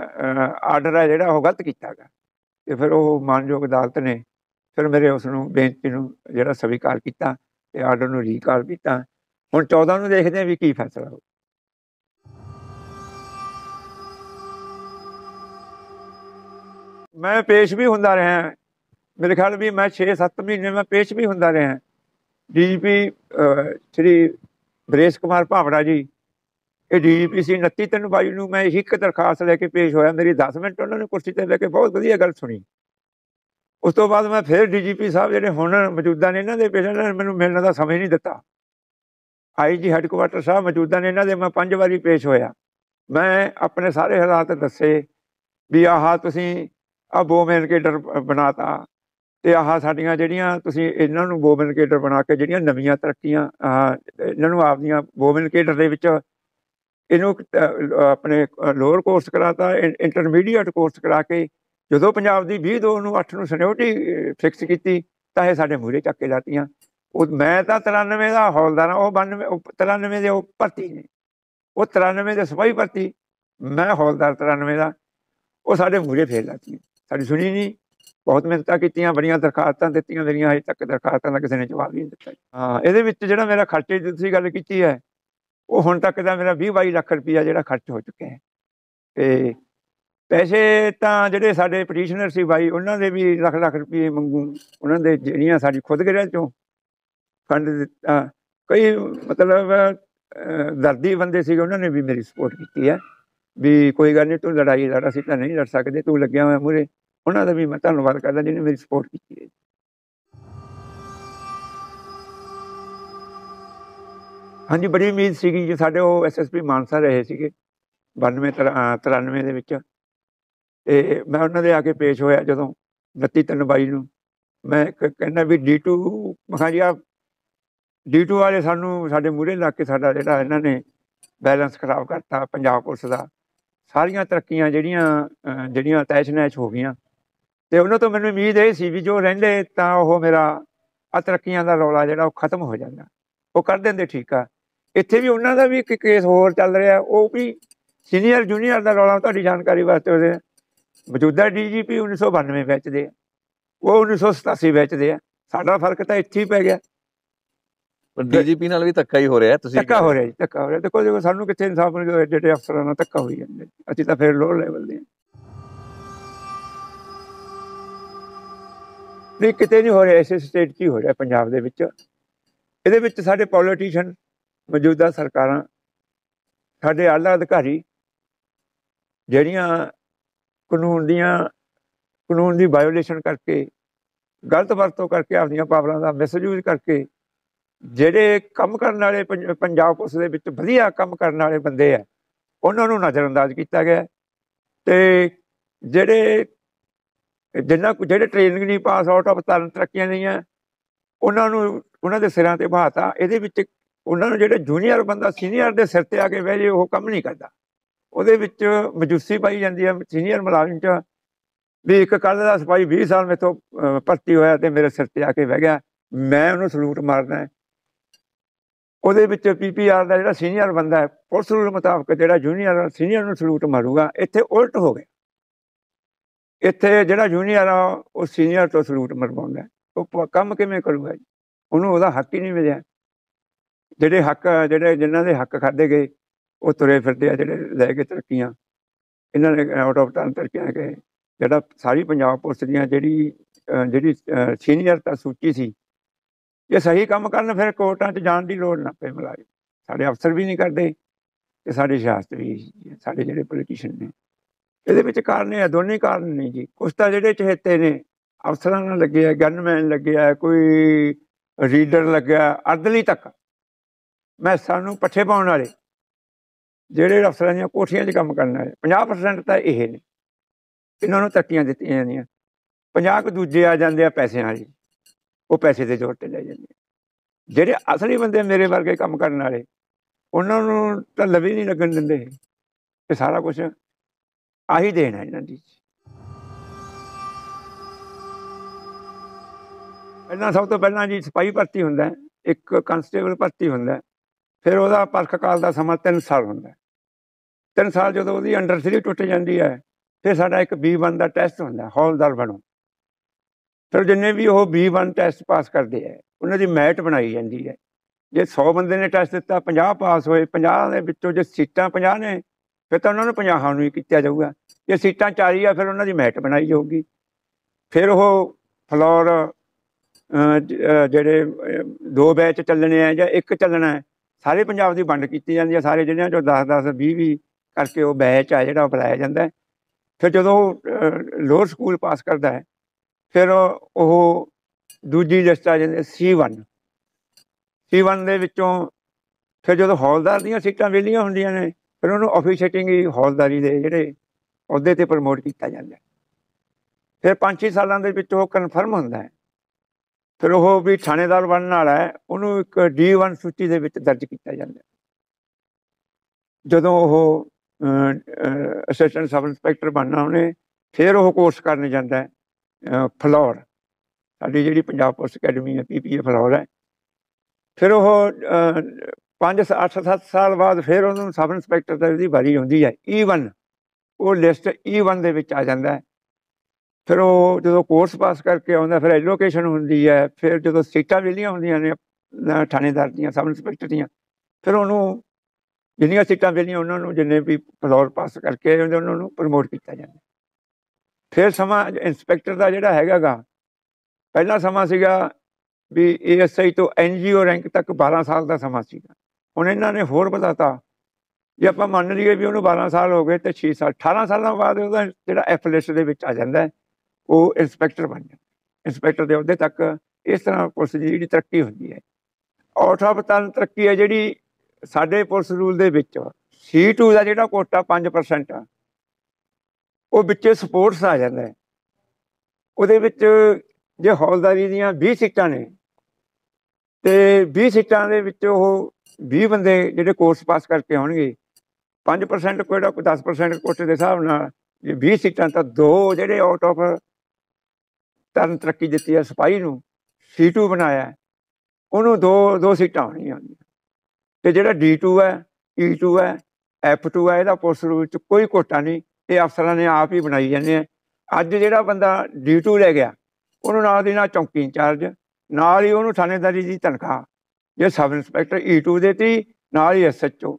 ਆਰਡਰ ਹੈ ਜਿਹੜਾ ਉਹ ਗਲਤ ਕੀਤਾ ਹੈਗਾ ਤੇ ਫਿਰ ਉਹ ਮਾਨਯੋਗ ਅਦਾਲਤ ਨੇ ਫਿਰ ਮੇਰੇ ਉਸ ਨੂੰ ਬੇਨਤੀ ਨੂੰ ਜਿਹੜਾ ਸਵੀਕਾਰ ਕੀਤਾ ਤੇ ਆਰਡਰ ਨੂੰ ਰੀਕਾਲ ਕੀਤਾ। ਹੁਣ 14 ਨੂੰ ਦੇਖਦੇ ਹਾਂ ਵੀ ਕੀ ਫੈਸਲਾ ਹੋ ਮੈਂ ਪੇਸ਼ ਵੀ ਹੁੰਦਾ ਰਿਹਾ ਮੇਰੇ ਖਿਆਲ ਵੀ ਮੈਂ 6-7 ਮਹੀਨੇ ਮੈਂ ਪੇਸ਼ ਵੀ ਹੁੰਦਾ ਰਿਹਾ ਡੀਜੀਪੀ ਸ਼੍ਰੀ ਬ੍ਰੇਸ਼ ਕੁਮਾਰ ਭਾਵੜਾ ਜੀ, ਇਹ ਡੀਜੀਪੀ ਸੀ 29 ਤਿੰਨ ਬਾਈ ਨੂੰ ਮੈਂ ਇੱਕ ਦਰਖਾਸਤ ਲੈ ਕੇ ਪੇਸ਼ ਹੋਇਆ। ਮੇਰੀ 10 ਮਿੰਟ ਉਹਨਾਂ ਨੇ ਕੁਰਸੀ ਤੇ ਲੈ ਕੇ ਬਹੁਤ ਵਧੀਆ ਗੱਲ ਸੁਣੀ। ਉਸ ਤੋਂ ਬਾਅਦ ਮੈਂ ਫਿਰ ਡੀਜੀਪੀ ਸਾਹਿਬ ਜਿਹੜੇ ਹੁਣ ਮੌਜੂਦਾ ਨੇ, ਇਹਨਾਂ ਦੇ ਪੇਸ਼ੈਂਟ ਨੇ ਮੈਨੂੰ ਮਿਲਣ ਦਾ ਸਮੇਂ ਨਹੀਂ ਦਿੱਤਾ। ਆਈਜੀ ਹੈੱਡਕੁਆਟਰ ਸਾਹਿਬ ਮੌਜੂਦਾ ਨੇ, ਇਹਨਾਂ ਦੇ ਮੈਂ ਪੰਜ ਵਾਰੀ ਪੇਸ਼ ਹੋਇਆ। ਮੈਂ ਆਪਣੇ ਸਾਰੇ ਹਾਲਾਤ ਦੱਸੇ ਵੀ ਆਹ ਤੁਸੀਂ ਆ ਬੋਮੈਨ ਕੇਡਰ ਬਣਾਤਾ। ਤੇ ਆਹ ਸਾਡੀਆਂ ਜਿਹੜੀਆਂ ਤੁਸੀਂ ਇਹਨਾਂ ਨੂੰ ਬੋਮੈਨ ਕੇਡਰ ਬਣਾ ਕੇ ਜਿਹੜੀਆਂ ਨਵੀਆਂ ਤਰੱਕੀਆਂ ਇਹਨਾਂ ਨੂੰ ਆਪਦੀਆਂ ਬੋਮੈਨ ਕੇਡਰ ਦੇ ਵਿੱਚ ਇਹਨੂੰ ਆਪਣੇ ਲੋਅਰ ਕੋਰਸ ਕਰਾਤਾ ਇੰਟਰਮੀਡੀਏਟ ਕੋਰਸ ਕਰਾ ਕੇ ਜਦੋਂ ਪੰਜਾਬ ਦੀ 20 2 ਨੂੰ 8 ਨੂੰ ਸਨਿਓਰਟੀ ਫਿਕਸ ਕੀਤੀ ਤਾਂ ਇਹ ਸਾਡੇ ਮੂਹਰੇ ਚੱਕ ਕੇ ਲਾਤੀਆਂ। ਉਹ ਮੈਂ ਤਾਂ 93 ਦਾ ਹੌਲਦਾਰ ਹਾਂ, ਉਹ 92 ਉਹ 93 ਦੇ ਉਹ ਭਰਤੀ ਨੇ। ਉਹ 93 ਦੇ ਸਿਪਾਹੀ ਭਰਤੀ, ਮੈਂ ਹੌਲਦਾਰ 93 ਦਾ। ਉਹ ਸਾਡੇ ਮੂਹਰੇ ਫੇਰ ਲਾਤੀਆਂ। ਸਾਡੀ ਸੁਣੀ ਨਹੀਂ ਬਹੁਤ ਮਿਹਨਤਾਂ ਕੀਤੀਆਂ, ਬੜੀਆਂ ਦਰਖਾਸਤਾਂ ਦਿੱਤੀਆਂ ਮੇਰੀਆਂ ਅਜੇ ਤੱਕ ਦਰਖਾਸਤਾਂ ਦਾ ਕਿਸੇ ਨੇ ਜਵਾਬ ਨਹੀਂ ਦਿੱਤਾ। ਹਾਂ, ਇਹਦੇ ਵਿੱਚ ਜਿਹੜਾ ਮੇਰਾ ਖਰਚੇ ਦੀ ਤੁਸੀਂ ਗੱਲ ਕੀਤੀ ਹੈ, ਉਹ ਹੁਣ ਤੱਕ ਦਾ ਮੇਰਾ 20 22 ਲੱਖ ਰੁਪਈਆ ਜਿਹੜਾ ਖਰਚ ਹੋ ਚੁੱਕਿਆ ਹੈ। ਤੇ ਪੈਸੇ ਤਾਂ ਜਿਹੜੇ ਸਾਡੇ ਪਟੀਸ਼ਨਰ ਸੀ ਬਾਈ, ਉਹਨਾਂ ਦੇ ਵੀ ਲੱਖ ਲੱਖ ਰੁਪਏ ਮੰਗੂ ਉਹਨਾਂ ਦੇ ਜਿਹੜੀਆਂ ਸਾਡੀ ਖੁਦਗਿਰਿਆ ਚੋਂ ਫੰਡ ਦਿੱਤਾ। ਕਈ ਮਤਲਬ ਦਰਦੀ ਬੰਦੇ ਸੀਗੇ, ਉਹਨਾਂ ਨੇ ਵੀ ਮੇਰੀ ਸਪੋਰਟ ਕੀਤੀ ਹੈ। ਵੀ ਕੋਈ ਗੱਲ ਨਹੀਂ ਤੂੰ ਲੜਾਈ ਲੜ, ਅਸੀਂ ਤਾਂ ਨਹੀਂ ਲੜ ਸਕਦੇ, ਤੂੰ ਲੱਗਿਆ ਹੋਇਆ ਮੂਰੇ ਉਹਨਾਂ ਦਾ ਵੀ ਮੈਂ ਧੰਨਵਾਦ ਕਰਦਾ ਜਿਹਨੇ ਮੇਰੀ ਸਪੋਰਟ ਕੀਤੀ ਹੈ ਹਾਂਜੀ, ਬੜੀ ਉਮੀਦ ਸੀਗੀ ਜੀ, ਸਾਡੇ ਉਹ ਐਸਐਸਪੀ ਮਾਨਸਾ ਰਹੇ ਸੀਗੇ 92 ਤਰ- ਅਹ 93 ਦੇ ਵਿੱਚ। ਤੇ ਮੈਂ ਉਹਨਾਂ ਦੇ ਆ ਕੇ ਪੇਸ਼ ਹੋਇਆ ਜਦੋਂ 29 ਤਿੰਨ ਬਾਈ ਨੂੰ। ਮੈਂ ਕ- ਕਹਿੰਦਾ ਵੀ D2 ਮੈਂ ਕਿਹਾ ਜੀ ਆ D2 ਵਾਲੇ ਸਾਨੂੰ ਸਾਡੇ ਮੂਹਰੇ ਲਾ ਕੇ ਸਾਡਾ ਜਿਹੜਾ ਇਹਨਾਂ ਨੇ ਬੈਲੈਂਸ ਖਰਾਬ ਕਰਤਾ, ਪੰਜਾਬ ਪੁਲਿਸ ਦਾ। ਸਾਰੀਆਂ ਤਰੱਕੀਆਂ ਜਿਹੜੀਆਂ ਜਿਹੜੀਆਂ ਤੈਸ਼ ਨੈਸ਼ ਹੋ ਗਈਆਂ। ਤੇ ਉਹਨਾਂ ਤੋਂ ਮੈਨੂੰ ਉਮੀਦ ਇਹ ਸੀ ਵੀ ਜੋ ਰਹਿੰਦੇ ਤਾਂ ਉਹ ਮੇਰਾ ਆ ਤਰੱਕੀਆਂ ਦਾ ਰੌਲਾ ਜਿਹੜਾ ਉਹ ਖਤਮ ਹੋ ਜਾਂਦਾ। ਉਹ ਕਰ ਦਿੰਦੇ ਠੀਕ ਆ। ਇੱਥੇ ਵੀ ਉਹਨਾਂ ਦਾ ਵੀ ਇੱਕ ਕੇਸ ਹੋਰ ਚੱਲ ਰਿਹਾ। ਉਹ ਵੀ ਸੀਨੀਅਰ ਜੂਨੀਅਰ ਦਾ ਰੌਲਾ ਤੁਹਾਡੀ ਜਾਣਕਾਰੀ ਵਾਸਤੇ ਉਹਦੇ ਮੌਜੂਦਾ ਡੀਜੀਪੀ 1992 ਵਿੱਚ ਦੇ ਆ, ਉਹ 1987 ਵਿੱਚ ਦੇ ਆ। ਸਾਡਾ ਫ਼ਰਕ ਤਾਂ ਇੱਥੇ ਹੀ ਪੈ ਗਿਆ। ਪਰ ਡੀਜੀਪੀ ਨਾਲ ਵੀ ਧੱਕਾ ਹੀ ਹੋ ਰਿਹਾ ਤੁਸੀਂ ਧੱਕਾ ਹੋ ਰਿਹਾ ਜੀ ਧੱਕਾ ਹੋ ਰਿਹਾ। ਦੇਖੋ ਦੇਖੋ ਸਾਨੂੰ ਕਿੱਥੇ ਇਨਸਾਫ ਮਿਲੇਗਾ ਜਿਹੜੇ ਅਫਸਰਾਂ ਨਾਲ ਧੱਕਾ ਹੋਈ ਜਾਂਦੇ ਅਸੀਂ ਤਾਂ ਫਿਰ ਲੋਅਰ ਲੈਵਲ ਦੇ। ਨਹੀਂ ਕਿਤੇ ਨਹੀਂ ਹੋ ਰਿਹਾ ਐਸੇ ਸਟੇਟ 'ਚ ਹੀ ਹੋ ਰਿਹਾ ਪੰਜਾਬ ਦੇ ਵਿੱਚ। ਇਹਦੇ ਵਿੱਚ ਸਾਡੇ ਪੋਲੀਟੀਸ਼ੀਅਨ ਮੌਜੂਦਾ ਸਰਕਾਰਾਂ ਸਾਡੇ ਆਲਾ ਅਧਿਕਾਰੀ ਜਿਹੜੀਆਂ ਕਾਨੂੰਨ ਦੀਆਂ ਕਾਨੂੰਨ ਦੀ ਵਾਇਓਲੇਸ਼ਨ ਕਰਕੇ ਗਲਤ ਵਰਤੋਂ ਕਰਕੇ ਆਪਣੀਆਂ ਪਾਵਰਾਂ ਦਾ ਮਿਸਯੂਜ਼ ਕਰਕੇ ਜਿਹੜੇ ਕੰਮ ਕਰਨ ਵਾਲੇ ਪੰਜਾਬ ਪੁਲਿਸ ਦੇ ਵਿੱਚ ਵਧੀਆ ਕੰਮ ਕਰਨ ਵਾਲੇ ਬੰਦੇ ਆ ਉਹਨਾਂ ਨੂੰ ਨਜ਼ਰਅੰਦਾਜ਼ ਕੀਤਾ ਗਿਆ। ਹੈ। ਤੇ ਜਿਹੜੇ ਜਿੰਨਾ ਕੋ ਜਿਹੜੇ ਟ੍ਰੇਨਿੰਗ ਨਹੀਂ ਪਾਸ ਆਊਟ ਆਫ ਤਰਨ ਤਰੱਕੀਆਂ ਨਹੀਂ ਆ ਉਹਨਾਂ ਨੂੰ ਉਹਨਾਂ ਦੇ ਸਿਰਾਂ ਤੇ ਬਹਾਤਾ ਇਹਦੇ ਵਿੱਚ ਉਹਨਾਂ ਨੂੰ ਜਿਹੜੇ ਜੂਨੀਅਰ ਬੰਦਾ ਸੀਨੀਅਰ ਦੇ ਸਿਰ ਤੇ ਆ ਕੇ ਬਹਿ ਜੇ ਉਹ ਕੰਮ ਨਹੀਂ ਕਰਦਾ। ਉਹਦੇ ਵਿੱਚ ਮਜੂਸੀ ਪਾਈ ਜਾਂਦੀ ਹੈ ਸੀਨੀਅਰ ਮੁਲਾਜ਼ਮ ਚ। ਵੀ ਇੱਕ ਕੱਲ ਦਾ ਸਿਪਾਹੀ 20 ਸਾਲ ਮੇਥੋਂ ਅਹ, ਭਰਤੀ ਹੋਇਆ ਤੇ ਮੇਰੇ ਸਿਰ ਤੇ ਆ ਕੇ ਬਹਿ ਗਿਆ। ਮੈਂ ਉਹਨੂੰ ਸਲੂਟ ਮਾਰਨਾ ਉਹਦੇ ਵਿੱਚ ਪੀਪੀਆਰ ਦਾ ਜਿਹੜਾ ਸੀਨੀਅਰ ਬੰਦਾ ਹੈ, ਪੁਲਿਸ ਰੂਲ ਮੁਤਾਬਕ ਜਿਹੜਾ ਜੂਨੀਅਰ ਸੀਨੀਅਰ ਨੂੰ ਸਲੂਟ ਮਾਰੂਗਾ, ਇੱਥੇ ਉਲਟ ਹੋ ਗਿਆ। ਇੱਥੇ ਜਿਹੜਾ ਜੂਨੀਅਰ ਆ, ਉਹ ਸੀਨੀਅਰ ਤੋਂ ਸਲੂਟ ਮਰਵਾਉਂਦਾ ਉਹ ਕੰਮ ਕਿਵੇਂ ਕਰੂਗਾ ਜੀ? ਉਹਨੂੰ ਉਹਦਾ ਹੱਕ ਹੀ ਨਹੀਂ ਮਿਲਿਆ। ਜਿਹੜੇ ਹੱਕ, ਜਿਹੜੇ ਜਿਨ੍ਹਾਂ ਦੇ ਹੱਕ ਖਾਦੇ ਗਏ, ਉਹ ਤੁਰੇ ਫਿਰਦੇ ਆ, ਜਿਹੜੇ ਲੈ ਕੇ ਤਰੱਕੀਆਂ। ਇਹਨਾਂ ਨੇ ਆਊਟ ਆਫ ਟਰਨ ਤਰੱਕੀਆਂ ਕੇ ਜਿਹੜਾ ਸਾਰੀ ਪੰਜਾਬ ਪੁਲਿਸ ਦੀਆਂ ਜਿਹੜੀ ਜਿਹੜੀ ਸੀਨੀਅਰ ਤਾਂ ਸੂਚੀ ਸੀ ਜੇ ਸਹੀ ਕੰਮ ਕਰਨ, ਫਿਰ ਕੋਰਟਾਂ 'ਚ ਜਾਣ ਦੀ ਲੋੜ ਨਾ ਪਏ ਮੁਲਾਜ਼ਮ। ਸਾਡੇ ਅਫਸਰ ਵੀ ਨਹੀਂ ਕਰਦੇ ਤੇ ਸਾਡੇ ਸਿਆਸਤ ਵੀ ਸਾਡੇ ਜਿਹੜੇ ਪੋਲੀਟੀਸ਼ੀਅਨ ਨੇ। ਇਹਦੇ ਵਿੱਚ ਕਾਰਨ ਇਹ ਆ ਦੋਨੇ ਕਾਰਨ ਨੇ ਜੀ। ਕੁਛ ਤਾਂ ਜਿਹੜੇ ਚਹੇਤੇ ਨੇ, ਅਫਸਰਾਂ ਨਾਲ ਲੱਗੇ ਆ ਗਨਮੈਨ ਲੱਗਿਆ ਕੋਈ ਰੀਡਰ ਲੱਗਿਆ ਅਰਦਲੀ ਤੱਕ। ਮੈਂ ਸਾਨੂੰ ਪੱਠੇ ਪਾਉਣ ਵਾਲੇ, ਜਿਹੜੇ ਅਫਸਰਾਂ ਦੀਆਂ ਕੋਠੀਆਂ 'ਚ ਕੰਮ ਕਰਨ ਵਾਲੇ 50% ਤਾਂ ਇਹ ਨੇ। ਇਹਨਾਂ ਨੂੰ ਤੱਕੀਆਂ ਦਿੱਤੀਆਂ ਜਾਂਦੀਆਂ। 50 ਕੁ ਦੂਜੇ ਆ ਜਾਂਦੇ ਆ ਪੈਸਿਆਂ ਵਾਲੇ। ਉਹ ਪੈਸੇ ਦੇ ਜ਼ੋਰ ਤੇ ਲੈ ਜਾਂਦੇ ਜਿਹੜੇ ਅਸਲੀ ਬੰਦੇ ਮੇਰੇ ਵਰਗੇ ਕੰਮ ਕਰਨ ਵਾਲੇ ਉਹਨਾਂ ਨੂੰ ਤਾਂ ਲਵੀ ਨਹੀਂ ਲੱਗਣ ਦਿੰਦੇ। ਇਹ ਸਾਰਾ ਕੁਝ ਆਹੀ ਦੇਣਾ ਇਹਨਾਂ ਦੀ। ਪਹਿਲਾਂ ਸਭ ਤੋਂ ਪਹਿਲਾਂ ਜੀ ਸਿਪਾਹੀ ਭਰਤੀ ਹੁੰਦਾ ਇੱਕ ਕਨਸਟੇਬਲ ਭਰਤੀ ਹੁੰਦਾ ਫਿਰ ਉਹਦਾ ਪਰਖ ਕਾਲ ਦਾ ਸਮਾਂ 3 ਸਾਲ ਹੁੰਦਾ ਹੈ। ਤਿੰਨ ਸਾਲ ਜਦੋਂ ਉਹਦੀ ਅੰਡਰ 3 ਟੁੱਟ ਜਾਂਦੀ ਹੈ ਫਿਰ ਸਾਡਾ ਇੱਕ B1 ਦਾ ਟੈਸਟ ਹੁੰਦਾ ਹੈ, ਹੌਲਦਾਰ ਬਣੋ। ਫਿਰ ਜਿੰਨੇ ਵੀ ਉਹ B1 ਟੈਸਟ ਪਾਸ ਕਰਦੇ ਆ, ਉਹਨਾਂ ਦੀ ਮੈਟ ਬਣਾਈ ਜਾਂਦੀ ਹੈ। ਜੇ 100 ਬੰਦੇ ਨੇ ਟੈਸਟ ਦਿੱਤਾ 50 ਪਾਸ ਹੋਏ 50 ਦੇ ਵਿੱਚੋਂ ਜੇ ਸੀਟਾਂ 50 ਨੇ, ਫਿਰ ਤਾਂ ਉਹਨਾਂ ਨੂੰ 50 ਨੂੰ ਹੀ ਕੀਤਾ ਜਾਊਗਾ। ਜੇ ਸੀਟਾਂ 40 ਆ, ਫਿਰ ਉਹਨਾਂ ਦੀ ਮੈਟ ਬਣਾਈ ਜਾਊਗੀ। ਫਿਰ ਉਹ ਫਲੋਰ ਜਿਹੜੇ ਦੋ ਬੈਚ ਚੱਲਣੇ ਆ ਜਾਂ ਇੱਕ ਚੱਲਣਾ ਹੈ, ਸਾਰੇ ਪੰਜਾਬ ਦੀ ਵੰਡ ਕੀਤੀ ਜਾਂਦੀ ਹੈ। ਸਾਰੇ ਜ਼ਿਲ੍ਹਿਆਂ ਚੋਂ 10 10 20 20 ਕਰਕੇ ਉਹ ਬੈਚ ਆ ਜਿਹੜਾ ਉਹ ਬੁਲਾਇਆ ਜਾਂਦਾ ਫਿਰ ਜਦੋਂ ਲੋਅਰ ਸਕੂਲ ਪਾਸ ਕਰਦਾ ਹੈ ਫਿਰ ਉਹ ਦੂਜੀ ਲਿਸਟ ਆ ਜਾਂਦੀ C1 C1 ਦੇ ਵਿੱਚੋਂ ਫਿਰ ਜਦੋਂ ਹੌਲਦਾਰ ਦੀਆਂ ਸੀਟਾਂ ਵਿਹਲੀਆਂ ਹੁੰਦੀਆਂ ਨੇ, ਫਿਰ ਉਹਨੂੰ ਆਫੀਸ਼ੀਏਟਿੰਗ ਹੀ ਹੌਲਦਾਰੀ ਦੇ ਜਿਹੜੇ ਅਹੁਦੇ ਤੇ ਪ੍ਰਮੋਟ ਕੀਤਾ ਜਾਂਦਾ ਫਿਰ 5-6 ਸਾਲਾਂ ਦੇ ਵਿੱਚ ਉਹ ਕਨਫਰਮ ਹੁੰਦਾ ਹੈ। ਫਿਰ ਉਹ ਵੀ ਥਾਣੇਦਾਰ ਬਣਨ ਵਾਲਾ ਹੈ, ਉਹਨੂੰ ਇੱਕ D1 ਸੂਚੀ ਦੇ ਵਿੱਚ ਦਰਜ ਕੀਤਾ ਜਾਂਦਾ ਜਦੋਂ ਉਹ ਅਸਿਸਟੈਂਟ ਸਬ ਇੰਸਪੈਕਟਰ ਬਣਨਾ ਉਹਨੇ, ਫਿਰ ਉਹ ਕੋਰਸ ਕਰਨ ਜਾਂਦਾ ਹੈ। ਫਲੋਰ। ਸਾਡੀ ਜਿਹੜੀ ਪੰਜਾਬ ਪੁਲਿਸ ਅਕੈਡਮੀ ਹੈ ਪੀਪੀਏ ਫਲੋਰ ਹੈ। ਫਿਰ ਉਹ 5 8 7 ਸਾਲ ਬਾਅਦ ਫਿਰ ਉਹਨੂੰ ਸਬ ਇੰਸਪੈਕਟਰ ਦਾ ਉਹਦੀ ਵਾਰੀ ਆਉਂਦੀ ਹੈ। E1 ਉਹ ਲਿਸਟ E1 ਦੇ ਵਿੱਚ ਆ ਜਾਂਦਾ ਹੈ। ਫਿਰ ਉਹ ਜਦੋਂ ਕੋਰਸ ਪਾਸ ਕਰਕੇ ਆਉਂਦਾ, ਫਿਰ ਐਲੋਕੇਸ਼ਨ ਹੁੰਦੀ ਹੈ। ਫਿਰ ਜਦੋਂ ਸੀਟਾਂ ਵਿਹਲੀਆਂ ਹੁੰਦੀਆਂ ਨੇ ਥਾਣੇਦਾਰ ਦੀਆਂ, ਸਬ ਇੰਸਪੈਕਟਰ ਦੀਆਂ, ਫਿਰ ਉਹਨੂੰ ਜਿੰਨੀਆਂ ਸੀਟਾਂ ਮਿਲੀਆਂ ਉਹਨਾਂ ਨੂੰ, ਜਿੰਨੇ ਵੀ ਫਲੋਰ ਪਾਸ ਕਰਕੇ ਆਏ ਉਹਨਾਂ ਨੂੰ ਪ੍ਰਮੋਟ ਕੀਤਾ ਜਾਂਦਾ ਫਿਰ ਸਮਾਂ ਇੰਸਪੈਕਟਰ ਦਾ ਜਿਹੜਾ ਹੈਗਾਗਾ, ਪਹਿਲਾ ਸਮਾਂ ਸੀਗਾ ਵੀ ਏਐਸਆਈ ਤੋਂ ਐਨਜੀਓ ਰੈਂਕ ਤੱਕ 12 ਸਾਲ ਦਾ ਸਮਾਂ ਸੀਗਾ। ਹੁਣ ਇਹਨਾਂ ਨੇ ਹੋਰ ਵਧਾਤਾ। ਜੇ ਆਪਾਂ ਮੰਨ ਲਈਏ ਵੀ ਉਹਨੂੰ 12 ਸਾਲ ਹੋ ਗਏ ਤੇ 6 ਸਾਲ 18 ਸਾਲਾਂ ਬਾਅਦ ਉਹਦਾ ਜਿਹੜਾ ਐਫ ਲਿਸਟ ਦੇ ਵਿੱਚ ਆ ਜਾਂਦਾ ਉਹ ਇੰਸਪੈਕਟਰ ਬਣ ਜਾਂਦਾ। ਇੰਸਪੈਕਟਰ ਦੇ ਅਹੁਦੇ ਤੱਕ ਇਸ ਤਰ੍ਹਾਂ ਪੁਲਿਸ ਦੀ ਜਿਹੜੀ ਤਰੱਕੀ ਹੁੰਦੀ ਹੈ। ਆਊਟ ਆਫ ਤਨ ਤਰੱਕੀ ਹੈ ਜਿਹੜੀ ਸਾਡੇ ਪੁਲਿਸ ਰੂਲ ਦੇ ਵਿੱਚ C2 ਦਾ ਜਿਹੜਾ ਕੋਟਾ 5% ਆ ਉਹ ਵਿੱਚੇ ਸਪੋਰਟਸ ਆ ਜਾਂਦਾ ਉਹਦੇ ਵਿੱਚ ਜੇ ਹੌਲਦਾਰੀ ਦੀਆਂ 20 ਸੀਟਾਂ ਨੇ, ਤੇ 20 ਸੀਟਾਂ ਦੇ ਵਿੱਚ ਉਹ 20 ਬੰਦੇ ਜਿਹੜੇ ਕੋਰਸ ਪਾਸ ਕਰਕੇ ਆਉਣਗੇ 5% ਕੋਟਾ ਕੋਈ 10% ਕੋਟੇ ਦੇ ਹਿਸਾਬ ਨਾਲ ਜੇ 20 ਸੀਟਾਂ ਤਾਂ ਦੋ ਜਿਹੜੇ ਆਊਟ ਆਫ ਤਰਨ ਤਰੱਕੀ ਦਿੱਤੀ ਹੈ ਸਿਪਾਹੀ ਨੂੰ C2 ਬਣਾਇਆ, ਉਹਨੂੰ ਦੋ ਦੋ ਸੀਟਾਂ ਹੋਣੀਆਂ ਤੇ ਜਿਹੜਾ D2 ਹੈ E2 ਹੈ F2 ਹੈ, ਇਹਦਾ ਪੁਲਿਸ ਰੂਲ ਚ ਕੋਈ ਕੋਟਾ ਨਹੀਂ। ਇਹ ਅਫਸਰਾਂ ਨੇ ਆਪ ਹੀ ਬਣਾਈ ਜਾਂਦੇ ਆ। ਅੱਜ ਜਿਹੜਾ ਬੰਦਾ D2 ਲੈ ਗਿਆ, ਉਹਨੂੰ ਨਾਲ ਦੀ ਨਾਲ ਚੌਂਕੀ ਇੰਚਾਰਜ, ਨਾਲ ਹੀ ਉਹਨੂੰ ਥਾਣੇਦਾਰੀ ਦੀ ਤਨਖਾਹ, ਜੇ ਸਬ ਇੰਸਪੈਕਟਰ E2 ਦੇਤੀ ਨਾਲ ਹੀ ਐਸਐਚਓ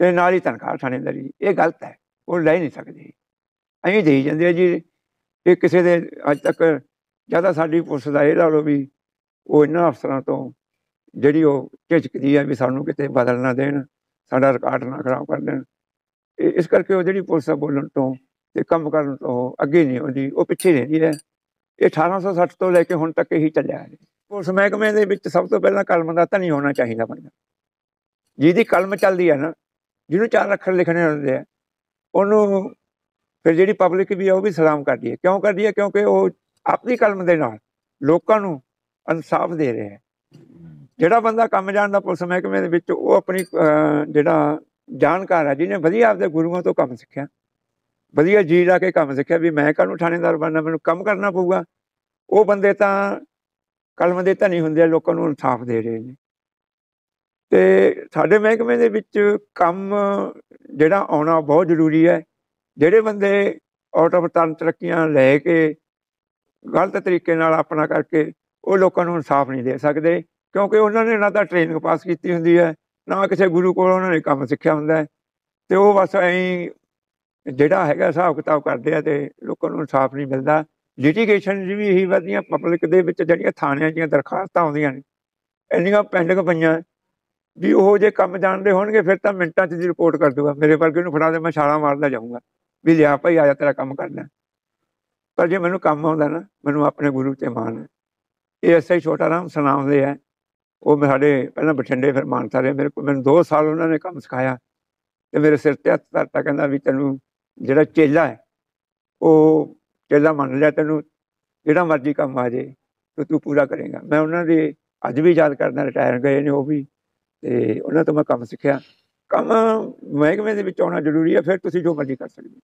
ਤੇ ਨਾਲ ਹੀ ਤਨਖਾਹ ਥਾਣੇਦਾਰੀ ਦੀ। ਇਹ ਗਲਤ ਹੈ, ਉਹ ਲੈ ਨਹੀਂ ਸਕਦੇ। ਅਸੀਂ ਦੇਈ ਜਾਂਦੇ ਆ ਜੀ, ਇਹ ਕਿਸੇ ਦੇ ਅੱਜ ਤੱਕ ਜ਼ਿਆਦਾ ਸਾਡੀ ਪੁਲਿਸ ਦਾ ਇਹ ਲਾ ਲਓ ਵੀ ਉਹ ਇਹਨਾਂ ਅਫਸਰਾਂ ਤੋਂ ਜਿਹੜੀ ਉਹ ਝਿਜਕਦੀ ਹੈ ਵੀ ਸਾਨੂੰ ਕਿਤੇ ਬਦਲ ਨਾ ਦੇਣ, ਸਾਡਾ ਰਿਕਾਰਡ ਨਾ ਖਰਾਬ ਕਰ ਦੇਣ। ਇਸ ਕਰਕੇ ਉਹ ਜਿਹੜੀ ਪੁਲਿਸ ਆ ਬੋਲਣ ਤੋਂ ਤੇ ਕੰਮ ਕਰਨ ਤੋਂ ਅੱਗੇ ਨਹੀਂ ਆਉਂਦੀ, ਉਹ ਪਿੱਛੇ ਰਹਿੰਦੀ ਹੈ। ਇਹ 1860 ਤੋਂ ਲੈ ਕੇ ਹੁਣ ਤੱਕ ਇਹੀ ਚੱਲਿਆ ਹੈ। ਪੁਲਿਸ ਮਹਿਕਮੇ ਦੇ ਵਿੱਚ ਸਭ ਤੋਂ ਪਹਿਲਾਂ ਕਲਮ ਦਾ ਧਨੀ ਹੋਣਾ ਚਾਹੀਦਾ ਬੰਦਾ। ਜਿਹਦੀ ਕਲਮ ਚੱਲਦੀ ਹੈ ਨਾ, ਜਿਹਨੂੰ ਚਾਰ ਅੱਖਰ ਲਿਖਣੇ ਹੁੰਦੇ ਆ, ਉਹਨੂੰ ਫਿਰ ਜਿਹੜੀ ਪਬਲਿਕ ਵੀ ਆ ਉਹ ਵੀ ਸਲਾਮ ਕਰਦੀ ਹੈ। ਕਿਉਂ ਕਰਦੀ ਹੈ? ਕਿਉਂਕਿ ਉਹ ਆਪਣੀ ਕਲਮ ਦੇ ਨਾਲ ਲੋਕਾਂ ਨੂੰ ਇਨਸਾਫ ਦੇ ਰਿਹਾ ਹੈ। ਜਿਹੜਾ ਬੰਦਾ ਕੰਮ ਜਾਣਦਾ ਪੁਲਿਸ ਮਹਿਕਮੇ ਦੇ ਵਿੱਚ, ਉਹ ਆਪਣੀ ਜਿਹੜਾ ਜਾਣਕਾਰ ਹੈ ਜਿਹਨੇ ਵਧੀਆ ਆਪਦੇ ਗੁਰੂਆਂ ਤੋਂ ਕੰਮ ਸਿੱਖਿਆ। ਵਧੀਆ ਜੀ ਲਾ ਕੇ ਕੰਮ ਸਿੱਖਿਆ ਵੀ ਮੈਂ ਕਾਹਨੂੰ ਥਾਣੇਦਾਰ ਬਣਨਾ, ਮੈਨੂੰ ਕੰਮ ਕਰਨਾ ਪਊਗਾ। ਉਹ ਬੰਦੇ ਤਾਂ ਕਲਮ ਦੇ ਧਨੀ ਹੁੰਦੇ ਆ, ਲੋਕਾਂ ਨੂੰ ਇਨਸਾਫ ਦੇ ਰਹੇ ਨੇ। ਤੇ ਸਾਡੇ ਮਹਿਕਮੇ ਦੇ ਵਿੱਚ ਕੰਮ ਜਿਹੜਾ ਆਉਣਾ ਬਹੁਤ ਜ਼ਰੂਰੀ ਹੈ। ਜਿਹੜੇ ਬੰਦੇ ਆਊਟ ਆਫ ਟਰਨ ਤਰੱਕੀਆਂ ਲੈ ਕੇ ਗਲਤ ਤਰੀਕੇ ਨਾਲ ਆਪਣਾ ਕਰਕੇ ਉਹ ਲੋਕਾਂ ਨੂੰ ਇਨਸਾਫ ਨਹੀਂ ਦੇ ਸਕਦੇ, ਕਿਉਂਕਿ ਉਹਨਾਂ ਨੇ ਨਾ ਤਾਂ ਟ੍ਰੇਨਿੰਗ ਪਾਸ ਕੀਤੀ ਹੁੰਦੀ ਹੈ ਨਾ ਕਿਸੇ ਗੁਰੂ ਕੋਲ ਉਹਨਾਂ ਨੇ ਕੰਮ ਸਿੱਖਿਆ ਹੁੰਦਾ ਹੈ। ਤੇ ਉਹ ਬਸ ਐਂ ਜਿਹੜਾ ਹੈਗਾ ਹਿਸਾਬ ਕਿਤਾਬ ਕਰਦੇ ਆ ਤੇ ਲੋਕਾਂ ਨੂੰ ਇਨਸਾਫ ਨਹੀਂ ਮਿਲਦਾ। ਲਿਟੀਗੇਸ਼ਨ ਵੀ ਇਹੀ ਵਧੀਆਂ ਪਬਲਿਕ ਦੇ ਵਿੱਚ ਜਿਹੜੀਆਂ ਥਾਣਿਆਂ ਦੀਆਂ ਦਰਖਾਸਤਾਂ ਆਉਂਦੀਆਂ ਨੇ, ਇੰਨੀਆਂ ਪੈਂਡਿੰਗ ਪਈਆਂ ਵੀ ਉਹ ਜੇ ਕੰਮ ਜਾਣਦੇ ਹੋਣਗੇ ਫਿਰ ਤਾਂ ਮਿੰਟਾਂ 'ਚ ਦੀ ਰਿਪੋਰਟ ਕਰ ਦੂਗਾ। ਮੇਰੇ ਵਰਗੇ ਨੂੰ ਫੜਾ ਦੇ, ਮੈਂ ਛਾਲਾਂ ਮਾਰਦਾ ਜਾਊਂਗਾ ਵੀ ਲਿਆ ਭਾਈ, ਆ ਜਾ ਤੇਰਾ ਕੰਮ ਕਰਨਾ। ਪਰ ਜੇ ਮੈਨੂੰ ਕੰਮ ਆਉਂਦਾ ਨਾ, ਮੈਨੂੰ ਆਪਣੇ ਗੁਰੂ ਤੇ ਮਾਣ ਹੈ। ਇਹ ਐਸਆਈ ਛੋਟਾ ਰਾਮ ਸੁਣਾਉਂਦੇ ਆ ਉਹ ਮੈਂ ਸਾਡੇ ਪਹਿਲਾਂ ਬਠਿੰਡੇ ਫਿਰ ਮਾਨਸਾ ਰਹੇ, ਮੇਰੇ ਕੋਲ ਮੈਨੂੰ 2 ਸਾਲ ਉਹਨਾਂ ਨੇ ਕੰਮ ਸਿਖਾਇਆ ਤੇ ਮੇਰੇ ਸਿਰ ਤੇ ਹੱਥ ਧਰਤਾ ਕਹਿੰਦਾ ਵੀ ਤੈਨੂੰ ਜਿਹੜਾ ਚੇਲਾ ਹੈ, ਉਹ ਚੇਲਾ ਮੰਨ ਲਿਆ ਤੈਨੂੰ, ਜਿਹੜਾ ਮਰਜ਼ੀ ਕੰਮ ਆ ਜੇ ਤੇ ਤੂੰ ਪੂਰਾ ਕਰੇਗਾ। ਮੈਂ ਉਹਨਾਂ ਦੇ ਅੱਜ ਵੀ ਯਾਦ ਕਰਦਾ, ਰਿਟਾਇਰ ਗਏ ਨੇ ਉਹ ਵੀ ਤੇ ਉਹਨਾਂ ਤੋਂ ਮੈਂ ਕੰਮ ਸਿੱਖਿਆ। ਕੰਮ ਮਹਿਕਮੇ ਦੇ ਵਿੱਚ ਆਉਣਾ ਜ਼ਰੂਰੀ ਹੈ, ਫਿਰ ਤੁਸੀਂ ਜੋ ਮਰਜ਼ੀ ਕਰ ਸਕਦੇ ਹੋ।